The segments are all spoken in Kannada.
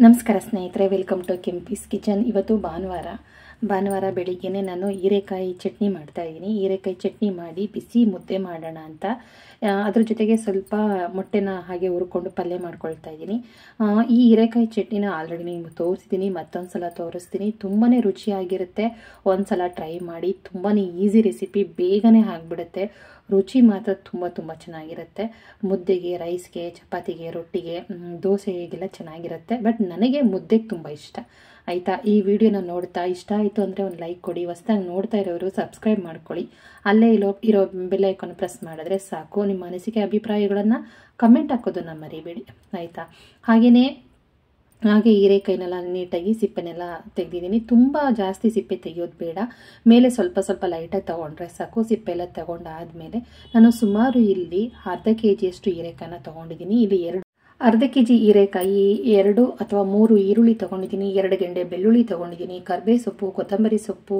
ನಮಸ್ಕಾರ ಸ್ನೇಹಿತರೆ ವೆಲ್ಕಮ್ ಟು ಕೆಂಪೀಸ್ ಕಿಚನ್ ಇವತ್ತು ಭಾನುವಾರ ಭಾನುವಾರ ಬೆಳಿಗ್ಗೆನೆ ನಾನು ಹೀರೆಕಾಯಿ ಚಟ್ನಿ ಮಾಡ್ತಾ ಇದ್ದೀನಿ. ಹೀರೆಕಾಯಿ ಚಟ್ನಿ ಮಾಡಿ ಬಿಸಿ ಮುದ್ದೆ ಮಾಡೋಣ ಅಂತ. ಅದ್ರ ಜೊತೆಗೆ ಸ್ವಲ್ಪ ಮೊಟ್ಟೆನ ಹಾಗೆ ಹುರ್ಕೊಂಡು ಪಲ್ಯ ಮಾಡ್ಕೊಳ್ತಾ ಇದ್ದೀನಿ. ಈ ಹೀರೆಕಾಯಿ ಚಟ್ನಿನ ಆಲ್ರೆಡಿ ನಿಮ್ಗೆ ತೋರಿಸಿದ್ದೀನಿ ಮತ್ತೊಂದು ಸಲ ತೋರಿಸ್ತೀನಿ. ತುಂಬಾ ರುಚಿಯಾಗಿರುತ್ತೆ. ಒಂದ್ಸಲ ಟ್ರೈ ಮಾಡಿ ತುಂಬಾ ಈಸಿ ರೆಸಿಪಿ ಬೇಗನೆ ಆಗಿಬಿಡುತ್ತೆ. ರುಚಿ ಮಾತ್ರ ತುಂಬ ತುಂಬ ಚೆನ್ನಾಗಿರುತ್ತೆ. ಮುದ್ದೆಗೆ ರೈಸ್ಗೆ ಚಪಾತಿಗೆ, ರೊಟ್ಟಿಗೆ ದೋಸೆಗೆಲ್ಲ ಚೆನ್ನಾಗಿರುತ್ತೆ. ಬಟ್ ನನಗೆ ಮುದ್ದೆಗೆ ತುಂಬ ಇಷ್ಟ. ಆಯಿತಾ? ಈ ವಿಡಿಯೋನ ನೋಡ್ತಾ ಇಷ್ಟ ಆಯಿತು ಅಂದರೆ ಒಂದು ಲೈಕ್ ಕೊಡಿ, ಹೊಸ್ದಾಗಿ ನೋಡ್ತಾ ಇರೋರು ಸಬ್ಸ್ಕ್ರೈಬ್ ಮಾಡ್ಕೊಳ್ಳಿ. ಅಲ್ಲೇ ಇರೋ ಇರೋ ಬೆಲ್ಲೈಕನ್ನು ಪ್ರೆಸ್ ಮಾಡಿದ್ರೆ ಸಾಕು. ನಿಮ್ಮ ಅನಿಸಿಕೆ ಅಭಿಪ್ರಾಯಗಳನ್ನು ಕಮೆಂಟ್ ಹಾಕೋದನ್ನು ಮರಿಬೇಡಿ. ಆಯಿತಾ? ಹಾಗೆಯೇ ಹಾಗೆ ಹೀರೆಕಾಯಿನೆಲ್ಲ ನೀಟಾಗಿ ಸಿಪ್ಪೆನೆಲ್ಲ ತೆಗೆದಿದ್ದೀನಿ. ತುಂಬ ಜಾಸ್ತಿ ಸಿಪ್ಪೆ ತೆಗೆಯೋದು ಬೇಡ. ಮೇಲೆ ಸ್ವಲ್ಪ ಸ್ವಲ್ಪ ಲೈಟಾಗಿ ತೊಗೊಂಡ್ರೆ ಸಾಕು. ಸಿಪ್ಪೆ ಎಲ್ಲ ತೊಗೊಂಡಾದ್ಮೇಲೆ ನಾನು ಸುಮಾರು ಇಲ್ಲಿ ಅರ್ಧ ಕೆ ಜಿಯಷ್ಟು ಹೀರೆಕಾಯಿನ ತೊಗೊಂಡಿದ್ದೀನಿ. ಇಲ್ಲಿ ಎರಡು ಅರ್ಧ ಕೆ ಜಿ ಹೀರೆಕಾಯಿ, ಎರಡು ಅಥವಾ ಮೂರು ಈರುಳ್ಳಿ ತೊಗೊಂಡಿದ್ದೀನಿ, ಎರಡು ಗೆಂಡೆ ಬೆಳ್ಳುಳ್ಳಿ ತೊಗೊಂಡಿದ್ದೀನಿ ಕರ್ಬೇ ಸೊಪ್ಪು ಕೊತ್ತಂಬರಿ ಸೊಪ್ಪು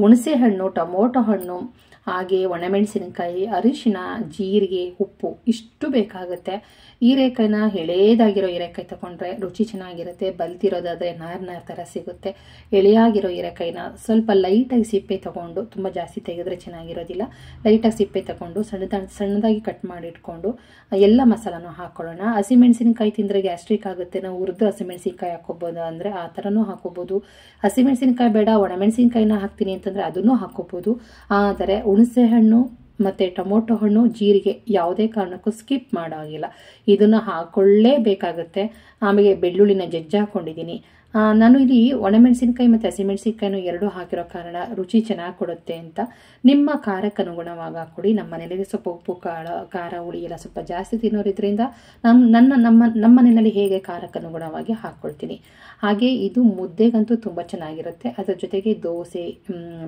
ಹುಣಸೆ ಹಣ್ಣು ಟೊಮೊಟೊ ಹಣ್ಣು ಹಾಗೆ ಒಣಮೆಣಸಿನಕಾಯಿ, ಅರಿಶಿನ, ಜೀರಿಗೆ, ಉಪ್ಪು ಇಷ್ಟು ಬೇಕಾಗುತ್ತೆ. ಹೀರೆಕಾಯಿನ ಎಳೆಯದಾಗಿರೋ ಹೀರೆಕಾಯಿ ತಗೊಂಡ್ರೆ ರುಚಿ ಚೆನ್ನಾಗಿರುತ್ತೆ ಬಲ್ತಿರೋದಾದರೆ ನಾರ್ ನಾರ್ ಥರ ಸಿಗುತ್ತೆ. ಎಳೆಯಾಗಿರೋ ಹೀರೆಕಾಯಿನ ಸ್ವಲ್ಪ ಲೈಟಾಗಿ ಸಿಪ್ಪೆ ತಗೊಂಡು ತುಂಬ ಜಾಸ್ತಿ ತೆಗೆದ್ರೆ ಚೆನ್ನಾಗಿರೋದಿಲ್ಲ. ಲೈಟಾಗಿ ಸಿಪ್ಪೆ ತಗೊಂಡು ಸಣ್ಣದ ಸಣ್ಣದಾಗಿ ಕಟ್ ಮಾಡಿಟ್ಕೊಂಡು ಎಲ್ಲ ಮಸಾಲನೂ ಹಾಕ್ಕೊಳ್ಳೋಣ ಹಸಿಮೆಣಸಿನಕಾಯಿ ತಿಂದರೆ ಗ್ಯಾಸ್ಟ್ರಿಕ್ ಆಗುತ್ತೆ. ನಾವು ಹುರಿದು ಹಸಿಮೆಣಸಿನಕಾಯಿ ಹಾಕೋಬೋದು ಅಂದರೆ ಆ ಥರನೂ ಹಾಕೋಬೋದು. ಹಸಿಮೆಣಸಿನಕಾಯಿ ಬೇಡ, ಒಣಮೆಣಸಿನಕಾಯಿನ ಹಾಕ್ತೀನಿ ಅಂತಂದರೆ ಅದನ್ನೂ ಹಾಕೋಬೋದು. ಆದರೆ ಹುಣಸೆ ಹಣ್ಣು ಮತ್ತು ಟೊಮೊಟೊ ಹಣ್ಣು ಜೀರಿಗೆ ಯಾವುದೇ ಕಾರಣಕ್ಕೂ ಸ್ಕಿಪ್ ಮಾಡೋಂಗಿಲ್ಲ. ಇದನ್ನು ಹಾಕೊಳ್ಳೇಬೇಕಾಗುತ್ತೆ. ಆಮೇಲೆ ಬೆಳ್ಳುಳ್ಳಿನ ಜಜ್ಜಿ ಹಾಕ್ಕೊಂಡಿದ್ದೀನಿ ಆ, ನಾನು ಇಲ್ಲಿ ಒಣಮೆಣಸಿನ್ಕಾಯಿ ಮತ್ತು ಹಸಿಮೆಣಸಿನ್ಕಾಯಿನೂ ಎರಡು ಹಾಕಿರೋ ಕಾರಣ ರುಚಿ ಚೆನ್ನಾಗಿ ಕೊಡುತ್ತೆ ಅಂತ. ನಿಮ್ಮ ಖಾರಕ್ಕೆ ಅನುಗುಣವಾಗಿ ಹಾಕ್ಕೊಡಿ. ನಮ್ಮ ಮನೆಯಲ್ಲಿ ಸ್ವಲ್ಪ ಉಪ್ಪು ಖಾರ ಖಾರ, ಹುಳಿ ಎಲ್ಲ ಸ್ವಲ್ಪ ಜಾಸ್ತಿ ತಿನ್ನೋರಿದ್ರಿಂದ ನಮ್ಮ ನನ್ನ, ನಮ್ಮ ನಮ್ಮ ಮನೆಯಲ್ಲಿ ಹೇಗೆ ಖಾರಕ್ಕೆ ಅನುಗುಣವಾಗಿ ಹಾಕ್ಕೊಳ್ತೀನಿ. ಹಾಗೆ ಇದು ಮುದ್ದೆಗಂತೂ ತುಂಬ ಚೆನ್ನಾಗಿರುತ್ತೆ. ಅದರ ಜೊತೆಗೆ ದೋಸೆ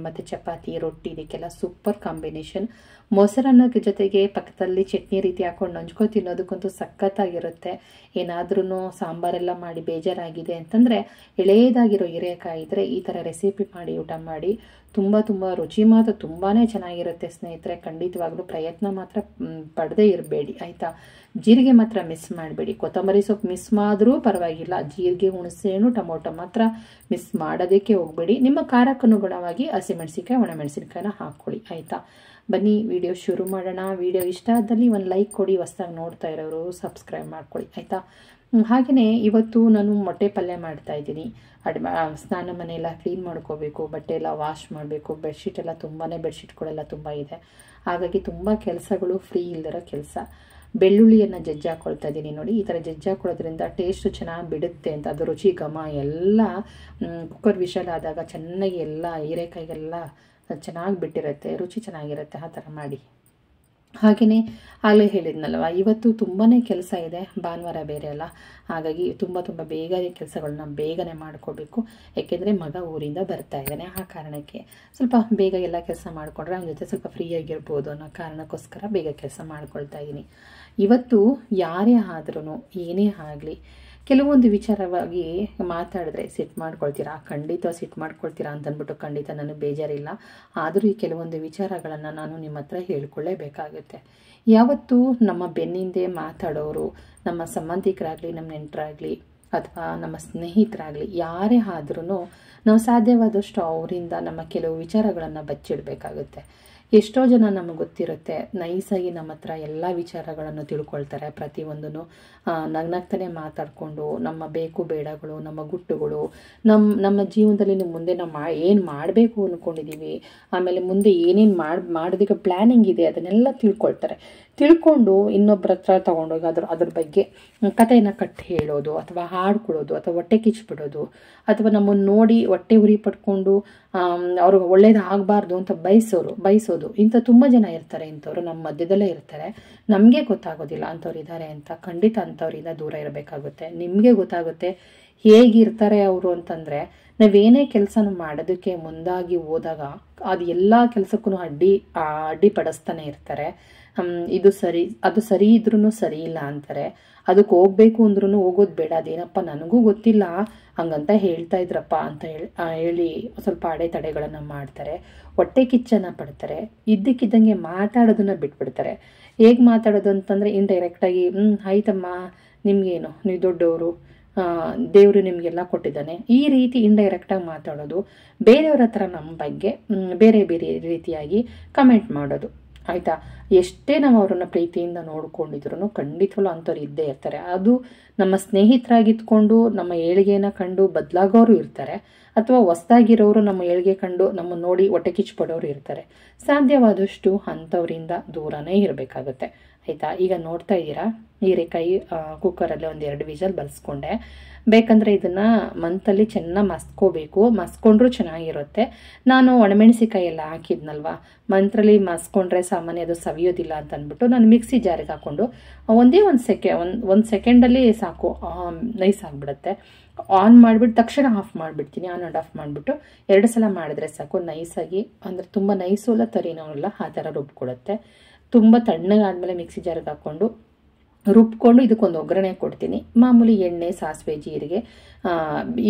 ಮತ್ತು ಚಪಾತಿ, ರೊಟ್ಟಿ, ಇದಕ್ಕೆಲ್ಲ ಸೂಪರ್ ಕಾಂಬಿನೇಷನ್ ಮೊಸರನ್ನ ಜೊತೆಗೆ ಪಕ್ಕದಲ್ಲಿ ಚಟ್ನಿ ರೀತಿ ಹಾಕೊಂಡು ನಂಚ್ಕೊ ತಿನ್ನೋದಕ್ಕಂತೂ ಸಖತ್ತಾಗಿರುತ್ತೆ. ಏನಾದ್ರೂ ಸಾಂಬಾರೆಲ್ಲ ಮಾಡಿ ಬೇಜಾರಾಗಿದೆ ಅಂತಂದರೆ ಎಳೆಯದಾಗಿರೋ ಹೀರೆಕಾಯಿ ಇದ್ದರೆ ಈ ಥರ ರೆಸಿಪಿ ಮಾಡಿ, ಊಟ ಮಾಡಿ, ತುಂಬ ತುಂಬ ರುಚಿ ಮಾತ್ರ ತುಂಬಾ ಚೆನ್ನಾಗಿರುತ್ತೆ ಸ್ನೇಹಿತರೆ. ಖಂಡಿತವಾಗ್ಲೂ ಪ್ರಯತ್ನ ಮಾತ್ರ ಪಡದೇ ಇರಬೇಡಿ, ಆಯಿತಾ? ಜೀರಿಗೆ ಮಾತ್ರ ಮಿಸ್ ಮಾಡಬೇಡಿ. ಕೊತ್ತಂಬರಿ ಸೊಪ್ಪು ಮಿಸ್ ಮಾಡಿದ್ರೂ ಪರವಾಗಿಲ್ಲ. ಜೀರಿಗೆ, ಹುಣಸೆಹಣ್ಣು, ಟೊಮೊಟೊ ಮಾತ್ರ ಮಿಸ್ ಮಾಡೋದಕ್ಕೆ ಹೋಗಬೇಡಿ. ನಿಮ್ಮ ಖಾರಕ್ಕನುಗುಣವಾಗಿ ಹಸಿಮೆಣಸಿನ್ಕಾಯಿ, ಒಣಮೆಣಸಿನ್ಕಾಯಿನ ಹಾಕ್ಕೊಳ್ಳಿ, ಆಯಿತಾ? ಬನ್ನಿ ವಿಡಿಯೋ ಶುರು ಮಾಡೋಣ. ವಿಡಿಯೋ ಇಷ್ಟ ಆದಲ್ಲಿ ಒಂದು ಲೈಕ್ ಕೊಡಿ, ಹೊಸ್ದಾಗಿ ನೋಡ್ತಾ ಇರೋರು ಸಬ್ಸ್ಕ್ರೈಬ್ ಮಾಡ್ಕೊಳ್ಳಿ ಆಯಿತಾ? ಹಾಗೆಯೇ ಇವತ್ತು ನಾನು ಮೊಟ್ಟೆ ಪಲ್ಯ ಮಾಡ್ತಾ ಇದ್ದೀನಿ. ಅಡ್ ಸ್ನಾನ ಮನೆ ಎಲ್ಲ ಕ್ಲೀನ್ ಮಾಡ್ಕೋಬೇಕು, ಬಟ್ಟೆ ಎಲ್ಲ ವಾಶ್ ಮಾಡಬೇಕು ಬೆಡ್ಶೀಟ್ ಎಲ್ಲ ತುಂಬಾ ಬೆಡ್ಶೀಟ್ಗಳೆಲ್ಲ ತುಂಬ ಇದೆ. ಹಾಗಾಗಿ ತುಂಬ ಕೆಲಸಗಳು ಫ್ರೀ ಇಲ್ದಿರೋ ಕೆಲಸ. ಬೆಳ್ಳುಳ್ಳಿಯನ್ನು ಜಜ್ಜಿ ಹಾಕೊಳ್ತಾ ಇದ್ದೀನಿ ನೋಡಿ. ಈ ಥರ ಜಜ್ಜಿ ಹಾಕೊಳ್ಳೋದ್ರಿಂದ ಟೇಸ್ಟ್ ಚೆನ್ನಾಗಿ ಬಿಡುತ್ತೆ ಅಂತ, ಅದು ರುಚಿ ಘಮ ಎಲ್ಲ ಕುಕ್ಕರ್ ವಿಷಲ್ ಆದಾಗ ಚೆನ್ನಾಗಿ ಎಲ್ಲ ಹೀರೆಕಾಯಿಗೆಲ್ಲ ಚೆನ್ನಾಗಿ ಬಿಟ್ಟಿರುತ್ತೆ, ರುಚಿ ಚೆನ್ನಾಗಿರುತ್ತೆ, ಆ ಥರ ಮಾಡಿ. ಹಾಗೆಯೇ ಆಗಲೇ ಹೇಳಿದ್ನಲ್ವ, ಇವತ್ತು ತುಂಬಾ ಕೆಲಸ ಇದೆ, ಭಾನುವಾರ ಬೇರೆ ಅಲ್ಲ. ಹಾಗಾಗಿ ತುಂಬ ತುಂಬ ಬೇಗ ಕೆಲಸಗಳನ್ನ ಬೇಗನೆ ಮಾಡ್ಕೋಬೇಕು. ಯಾಕೆಂದರೆ ಮಗ ಊರಿಂದ ಬರ್ತಾ ಇದ್ದಾನೆ, ಆ ಕಾರಣಕ್ಕೆ ಸ್ವಲ್ಪ ಬೇಗ ಎಲ್ಲ ಕೆಲಸ ಮಾಡಿಕೊಂಡ್ರೆ ಅವನ ಜೊತೆ ಸ್ವಲ್ಪ ಫ್ರೀ ಆಗಿರ್ಬೋದು ಅನ್ನೋ ಕಾರಣಕ್ಕೋಸ್ಕರ ಬೇಗ ಕೆಲಸ ಮಾಡ್ಕೊಳ್ತಾ ಇದ್ದೀನಿ. ಇವತ್ತು ಯಾರೇ ಆದ್ರೂ ಏನೇ ಆಗಲಿ ಕೆಲವೊಂದು ವಿಚಾರವಾಗಿ ಮಾತಾಡಿದ್ರೆ ಸಿಟ್ಟು ಮಾಡ್ಕೊಳ್ತೀರಾ? ಖಂಡಿತ ಸಿಟ್ಟು ಮಾಡ್ಕೊಳ್ತೀರಾ ಅಂತಂದ್ಬಿಟ್ಟು ಖಂಡಿತ ನನಗೆ ಬೇಜಾರಿಲ್ಲ. ಆದರೂ ಈ ಕೆಲವೊಂದು ವಿಚಾರಗಳನ್ನು ನಾನು ನಿಮ್ಮ ಹತ್ರ ಹೇಳ್ಕೊಳ್ಳೇಬೇಕಾಗುತ್ತೆ. ಯಾವತ್ತೂ ನಮ್ಮ ಬೆನ್ನಿಂದೆ ಮಾತಾಡೋರು, ನಮ್ಮ ಸಂಬಂಧಿಕರಾಗಲಿ, ನಮ್ಮ ನೆಂಟರಾಗಲಿ ಅಥವಾ ನಮ್ಮ ಸ್ನೇಹಿತರಾಗಲಿ ಯಾರೇ ಆದ್ರೂ ನಾವು ಸಾಧ್ಯವಾದಷ್ಟು ಅವರಿಂದ ನಮ್ಮ ಕೆಲವು ವಿಚಾರಗಳನ್ನು ಬಚ್ಚಿಡಬೇಕಾಗುತ್ತೆ. ಎಷ್ಟೋ ಜನ ನಮಗೆ ಗೊತ್ತಿರುತ್ತೆ, ನೈಸಾಗಿ ನಮ್ಮ ಹತ್ರ ಎಲ್ಲ ವಿಚಾರಗಳನ್ನು ತಿಳ್ಕೊಳ್ತಾರೆ. ಪ್ರತಿಯೊಂದನ್ನು ನಗ್ನಗ್ತಾನೆ ಮಾತಾಡಿಕೊಂಡು, ನಮ್ಮ ಬೇಕು ಬೇಡಗಳು, ನಮ್ಮ ಗುಟ್ಟುಗಳು ನಮ್ಮ ನಮ್ಮ ಜೀವನದಲ್ಲಿ ಮುಂದೆ ನಾವು ಮಾ, ಏನು ಮಾಡಬೇಕು ಅಂದ್ಕೊಂಡಿದ್ದೀವಿ ಆಮೇಲೆ ಮುಂದೆ ಏನೇನು ಮಾಡಿ, ಮಾಡೋದಕ್ಕೆ ಪ್ಲ್ಯಾನಿಂಗ್ ಇದೆ, ಅದನ್ನೆಲ್ಲ ತಿಳ್ಕೊಳ್ತಾರೆ. ತಿಳ್ಕೊಂಡು ಇನ್ನೊಬ್ಬರ ಹತ್ರ ತೊಗೊಂಡೋಗಿ ಅದ್ರ ಅದ್ರ ಬಗ್ಗೆ ಕಥೆಯನ್ನು ಕಟ್ಟಿ ಹೇಳೋದು ಅಥವಾ ಹಾಡ್ಕೊಳ್ಳೋದು ಅಥವಾ ಹೊಟ್ಟೆ ಕಿಚ್ಚಿಬಿಡೋದು ಅಥವಾ ನಮ್ಮನ್ನು ನೋಡಿ ಹೊಟ್ಟೆ ಉರಿ ಪಡ್ಕೊಂಡು ಅವ್ರಿಗೆ ಒಳ್ಳೇದು ಆಗಬಾರ್ದು ಅಂತ ಬಯಸೋರು, ಬಯಸೋದು. ಇಂಥ ತುಂಬ ಜನ ಇರ್ತಾರೆ, ಇಂಥವ್ರು ನಮ್ಮ ಮಧ್ಯದಲ್ಲೇ ಇರ್ತಾರೆ. ನಮಗೆ ಗೊತ್ತಾಗೋದಿಲ್ಲ ಅಂಥವ್ರು ಇದ್ದಾರೆ ಅಂತ. ಖಂಡಿತ ಅಂಥವ್ರಿಂದ ದೂರ ಇರಬೇಕಾಗುತ್ತೆ. ನಿಮಗೆ ಗೊತ್ತಾಗುತ್ತೆ ಹೇಗಿರ್ತಾರೆ ಅವರು ಅಂತಂದರೆ ನಾವೇನೇ ಕೆಲಸನ ಮಾಡೋದಕ್ಕೆ ಮುಂದಾಗಿ ಹೋದಾಗ ಅದು ಎಲ್ಲ ಕೆಲಸಕ್ಕೂ ಅಡ್ಡಿ ಅಡ್ಡಿ ಪಡಿಸ್ತಾನೆ ಇರ್ತಾರೆ ಇದು ಸರಿ, ಅದು ಸರಿ ಇದ್ರೂ ಸರಿ ಇಲ್ಲ ಅಂತಾರೆ. ಅದಕ್ಕೆ ಹೋಗ್ಬೇಕು ಅಂದ್ರೂ ಹೋಗೋದು ಬೇಡ. ಅದೇನಪ್ಪ, ನನಗೂ ಗೊತ್ತಿಲ್ಲ. ಹಂಗಂತ ಹೇಳ್ತಾ ಇದ್ರಪ್ಪ ಅಂತ ಹೇಳಿ ಹೇಳಿ ಸ್ವಲ್ಪ ಅಡೆತಡೆಗಳನ್ನು ಮಾಡ್ತಾರೆ. ಹೊಟ್ಟೆ ಕಿಚ್ಚನ್ನು ಪಡ್ತಾರೆ. ಇದ್ದಕ್ಕಿದ್ದಂಗೆ ಮಾತಾಡೋದನ್ನು ಬಿಟ್ಬಿಡ್ತಾರೆ. ಹೇಗೆ ಮಾತಾಡೋದು ಅಂತಂದರೆ ಇಂಡೈರೆಕ್ಟಾಗಿ ಹ್ಞೂ ಆಯ್ತಮ್ಮ, ನಿಮಗೇನು? ನೀವು ದೊಡ್ಡವರು. ದೇವರು ನಿಮಗೆಲ್ಲ ಕೊಟ್ಟಿದ್ದಾನೆ. ಈ ರೀತಿ ಇಂಡೈರೆಕ್ಟಾಗಿ ಮಾತಾಡೋದು ಬೇರೆಯವ್ರ ಹತ್ರ ನಮ್ಮ ಬಗ್ಗೆ ಬೇರೆ ಬೇರೆ ರೀತಿಯಾಗಿ ಕಮೆಂಟ್ ಮಾಡೋದು. ಆಯಿತಾ? ಎಷ್ಟೇ ನಾವು ಅವರನ್ನು ಪ್ರೀತಿಯಿಂದ ನೋಡ್ಕೊಂಡಿದ್ರು ಖಂಡಿತವಲ್ಲೂ ಅಂಥವ್ರು ಇದ್ದೇ ಇರ್ತಾರೆ. ಅದು ನಮ್ಮ ಸ್ನೇಹಿತರಾಗಿದ್ಕೊಂಡು, ನಮ್ಮ ಏಳಿಗೆನ ಕಂಡು ಬದಲಾಗೋರು ಇರ್ತಾರೆ. ಅಥವಾ ಹೊಸ್ದಾಗಿರೋರು ನಮ್ಮ ಏಳಿಗೆ ಕಂಡು ನಮ್ಮ ನೋಡಿ ಹೊಟ್ಟೆ ಕಿಚ್ಚುಪಡೋರು ಇರ್ತಾರೆ. ಸಾಧ್ಯವಾದಷ್ಟು ಅಂಥವರಿಂದ ದೂರನೇ ಇರಬೇಕಾಗುತ್ತೆ. ಆಯಿತಾ? ಈಗ ನೋಡ್ತಾ ಇದ್ದೀರಾ? ಹೀರೆಕಾಯಿ ಕುಕ್ಕರಲ್ಲಿ ಒಂದು ಎರಡು ವಿಜಲ್ ಬರೆಸ್ಕೊಂಡೆ ಬೇಕಂದರೆ ಇದನ್ನು ಮಂತಲ್ಲಿ ಚೆನ್ನಾಗಿ ಮಸ್ಕೋಬೇಕು. ಮಸ್ಕೊಂಡ್ರೂ ಚೆನ್ನಾಗಿರುತ್ತೆ. ನಾನು ಒಣಮೆಣಸಿಕಾಯಿ ಎಲ್ಲ ಹಾಕಿದ್ನಲ್ವ? ಮಂತ್ರಲ್ಲಿ ಮಸ್ಕೊಂಡ್ರೆ ಸಾಮಾನ್ಯ ಅದು ಸವಿಯೋದಿಲ್ಲ ಅಂತ ಅಂದ್ಬಿಟ್ಟು ನಾನು ಮಿಕ್ಸಿ ಜಾರಿಗೆ ಹಾಕ್ಕೊಂಡು, ಒಂದೇ ಒಂದು ಸೆಕೆ, ಒಂದು ಒಂದು ಸೆಕೆಂಡಲ್ಲಿ ಸಾಕು. ನೈಸ್ ಆಗಿಬಿಡುತ್ತೆ. ಆನ್ ಮಾಡಿಬಿಟ್ಟು ತಕ್ಷಣ ಆಫ್ ಮಾಡಿಬಿಡ್ತೀನಿ. ಆನ್ ಆ್ಯಂಡ್ ಆಫ್ ಮಾಡಿಬಿಟ್ಟು ಎರಡು ಸಲ ಮಾಡಿದ್ರೆ ಸಾಕು. ನೈಸಾಗಿ, ಅಂದರೆ ತುಂಬ ನೈಸು ಅಲ್ಲ ತರಿನೂ ಅಲ್ಲ ಆ ಥರ ರುಬ್ಕೊಡುತ್ತೆ ತುಂಬ ತಣ್ಣಗಾದ್ಮೇಲೆ ಮಿಕ್ಸಿ ಜಾರಿಗೆ ಹಾಕ್ಕೊಂಡು ರುಬ್ಕೊಂಡು ಇದಕ್ಕೊಂದು ಒಗ್ಗರಣೆ ಕೊಡ್ತೀನಿ. ಮಾಮೂಲಿ ಎಣ್ಣೆ, ಸಾಸಿವೆ, ಜೀರಿಗೆ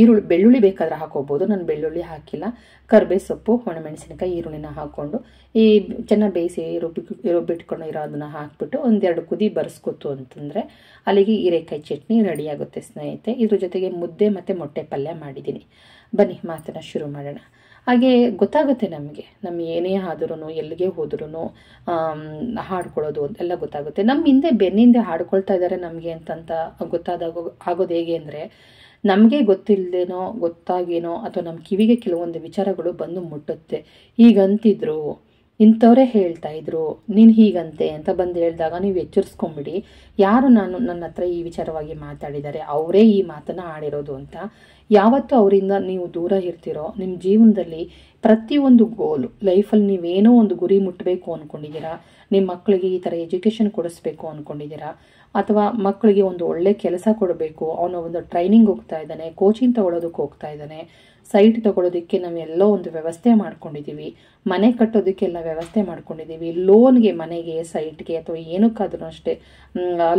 ಈರುಳ್ಳಿ, ಬೆಳ್ಳುಳ್ಳಿ ಬೇಕಾದ್ರೆ ಹಾಕೋಬೋದು. ನಾನು ಬೆಳ್ಳುಳ್ಳಿ ಹಾಕಿಲ್ಲ. ಕರ್ಬೇ ಸೊಪ್ಪು ಒಣಮೆಣಸಿನಕಾಯಿ, ಈರುಳ್ಳಿನ ಹಾಕ್ಕೊಂಡು ಈ ಚೆನ್ನಾಗಿ ಬೇಯಿಸಿ ರುಬ್ಬಿ, ರುಬ್ಬಿಟ್ಕೊಂಡು ಅದನ್ನು ಹಾಕ್ಬಿಟ್ಟು ಒಂದೆರಡು ಕುದಿ ಬರೆಸ್ಕೊತು ಅಂತಂದರೆ ಅಲ್ಲಿಗೆ ಹೀರೆಕಾಯಿ ಚಟ್ನಿ ರೆಡಿ ಆಗುತ್ತೆ ಸ್ನೇಹಿತೆ ಇದ್ರ ಜೊತೆಗೆ ಮುದ್ದೆ ಮತ್ತು ಮೊಟ್ಟೆ ಪಲ್ಯ ಮಾಡಿದ್ದೀನಿ. ಬನ್ನಿ ಮಾತನ್ನು ಶುರು ಮಾಡೋಣ. ಹಾಗೆ ಗೊತ್ತಾಗುತ್ತೆ ನಮಗೆ. ನಮ್ಮ ಏನೇ ಆದ್ರೂ ಎಲ್ಲಿಗೆ ಹೋದ್ರೂ ಹಾಡ್ಕೊಳ್ಳೋದು ಎಲ್ಲ ಗೊತ್ತಾಗುತ್ತೆ. ನಮ್ಮ ಹಿಂದೆ ಬೆನ್ನಿಂದೆ ಹಾಡ್ಕೊಳ್ತಾ ಇದ್ದಾರೆ ನಮಗೆ ಅಂತಂತ ಗೊತ್ತಾದಾಗ ಆಗೋದು ಹೇಗೆ ಅಂದರೆ, ನಮಗೆ ಗೊತ್ತಿಲ್ಲದೇನೋ ಗೊತ್ತಾಗೇನೋ ಅಥವಾ ನಮ್ಮ ಕಿವಿಗೆ ಕೆಲವೊಂದು ವಿಚಾರಗಳು ಬಂದು ಮುಟ್ಟುತ್ತೆ. ಹೀಗಂತಿದ್ರು, ಇಂಥವರೇ ಹೇಳ್ತಾ ಇದ್ರು, ನೀನು ಹೀಗಂತೆ ಅಂತ ಬಂದು ಹೇಳಿದಾಗ ನೀವು ಎಚ್ಚರಿಸ್ಕೊಂಬಿಡಿ. ಯಾರು ನಾನು ನನ್ನ ಹತ್ರ ಈ ವಿಚಾರವಾಗಿ ಮಾತಾಡಿದ್ದಾರೆ, ಅವರೇ ಈ ಮಾತನ್ನು ಆಡಿರೋದು ಅಂತ ಯಾವತ್ತು ಅವರಿಂದ ನೀವು ದೂರ ಇರ್ತೀರೋ, ನಿಮ್ಮ ಜೀವನದಲ್ಲಿ ಪ್ರತಿಯೊಂದು ಗೋಲು ಲೈಫಲ್ಲಿ ನೀವೇನೋ ಒಂದು ಗುರಿ ಮುಟ್ಟಬೇಕು ಅಂದ್ಕೊಂಡಿದ್ದೀರಾ ನಿಮ್ಮ ಮಕ್ಕಳಿಗೆ ಈ ಥರ ಎಜುಕೇಷನ್ ಕೊಡಿಸ್ಬೇಕು ಅಂದ್ಕೊಂಡಿದ್ದೀರಾ ಅಥವಾ ಮಕ್ಕಳಿಗೆ ಒಂದು ಒಳ್ಳೆ ಕೆಲಸ ಕೊಡಬೇಕು, ಅವನ ಒಂದು ಟ್ರೈನಿಂಗ್ ಹೋಗ್ತಾ ಇದ್ದಾನೆ ಕೋಚಿಂಗ್ ತಗೊಳ್ಳೋದಕ್ಕೆ ಹೋಗ್ತಾ ಇದ್ದಾನೆ ಸೈಟ್ ತಗೊಳ್ಳೋದಕ್ಕೆ ನಾವೆಲ್ಲೋ ಒಂದು ವ್ಯವಸ್ಥೆ ಮಾಡ್ಕೊಂಡಿದ್ದೀವಿ ಮನೆ ಕಟ್ಟೋದಕ್ಕೆಲ್ಲ ವ್ಯವಸ್ಥೆ ಮಾಡ್ಕೊಂಡಿದ್ದೀವಿ ಲೋನ್ಗೆ ಮನೆಗೆ, ಸೈಟ್ಗೆ ಅಥವಾ ಏನಕ್ಕಾದ್ರೂ ಅಷ್ಟೇ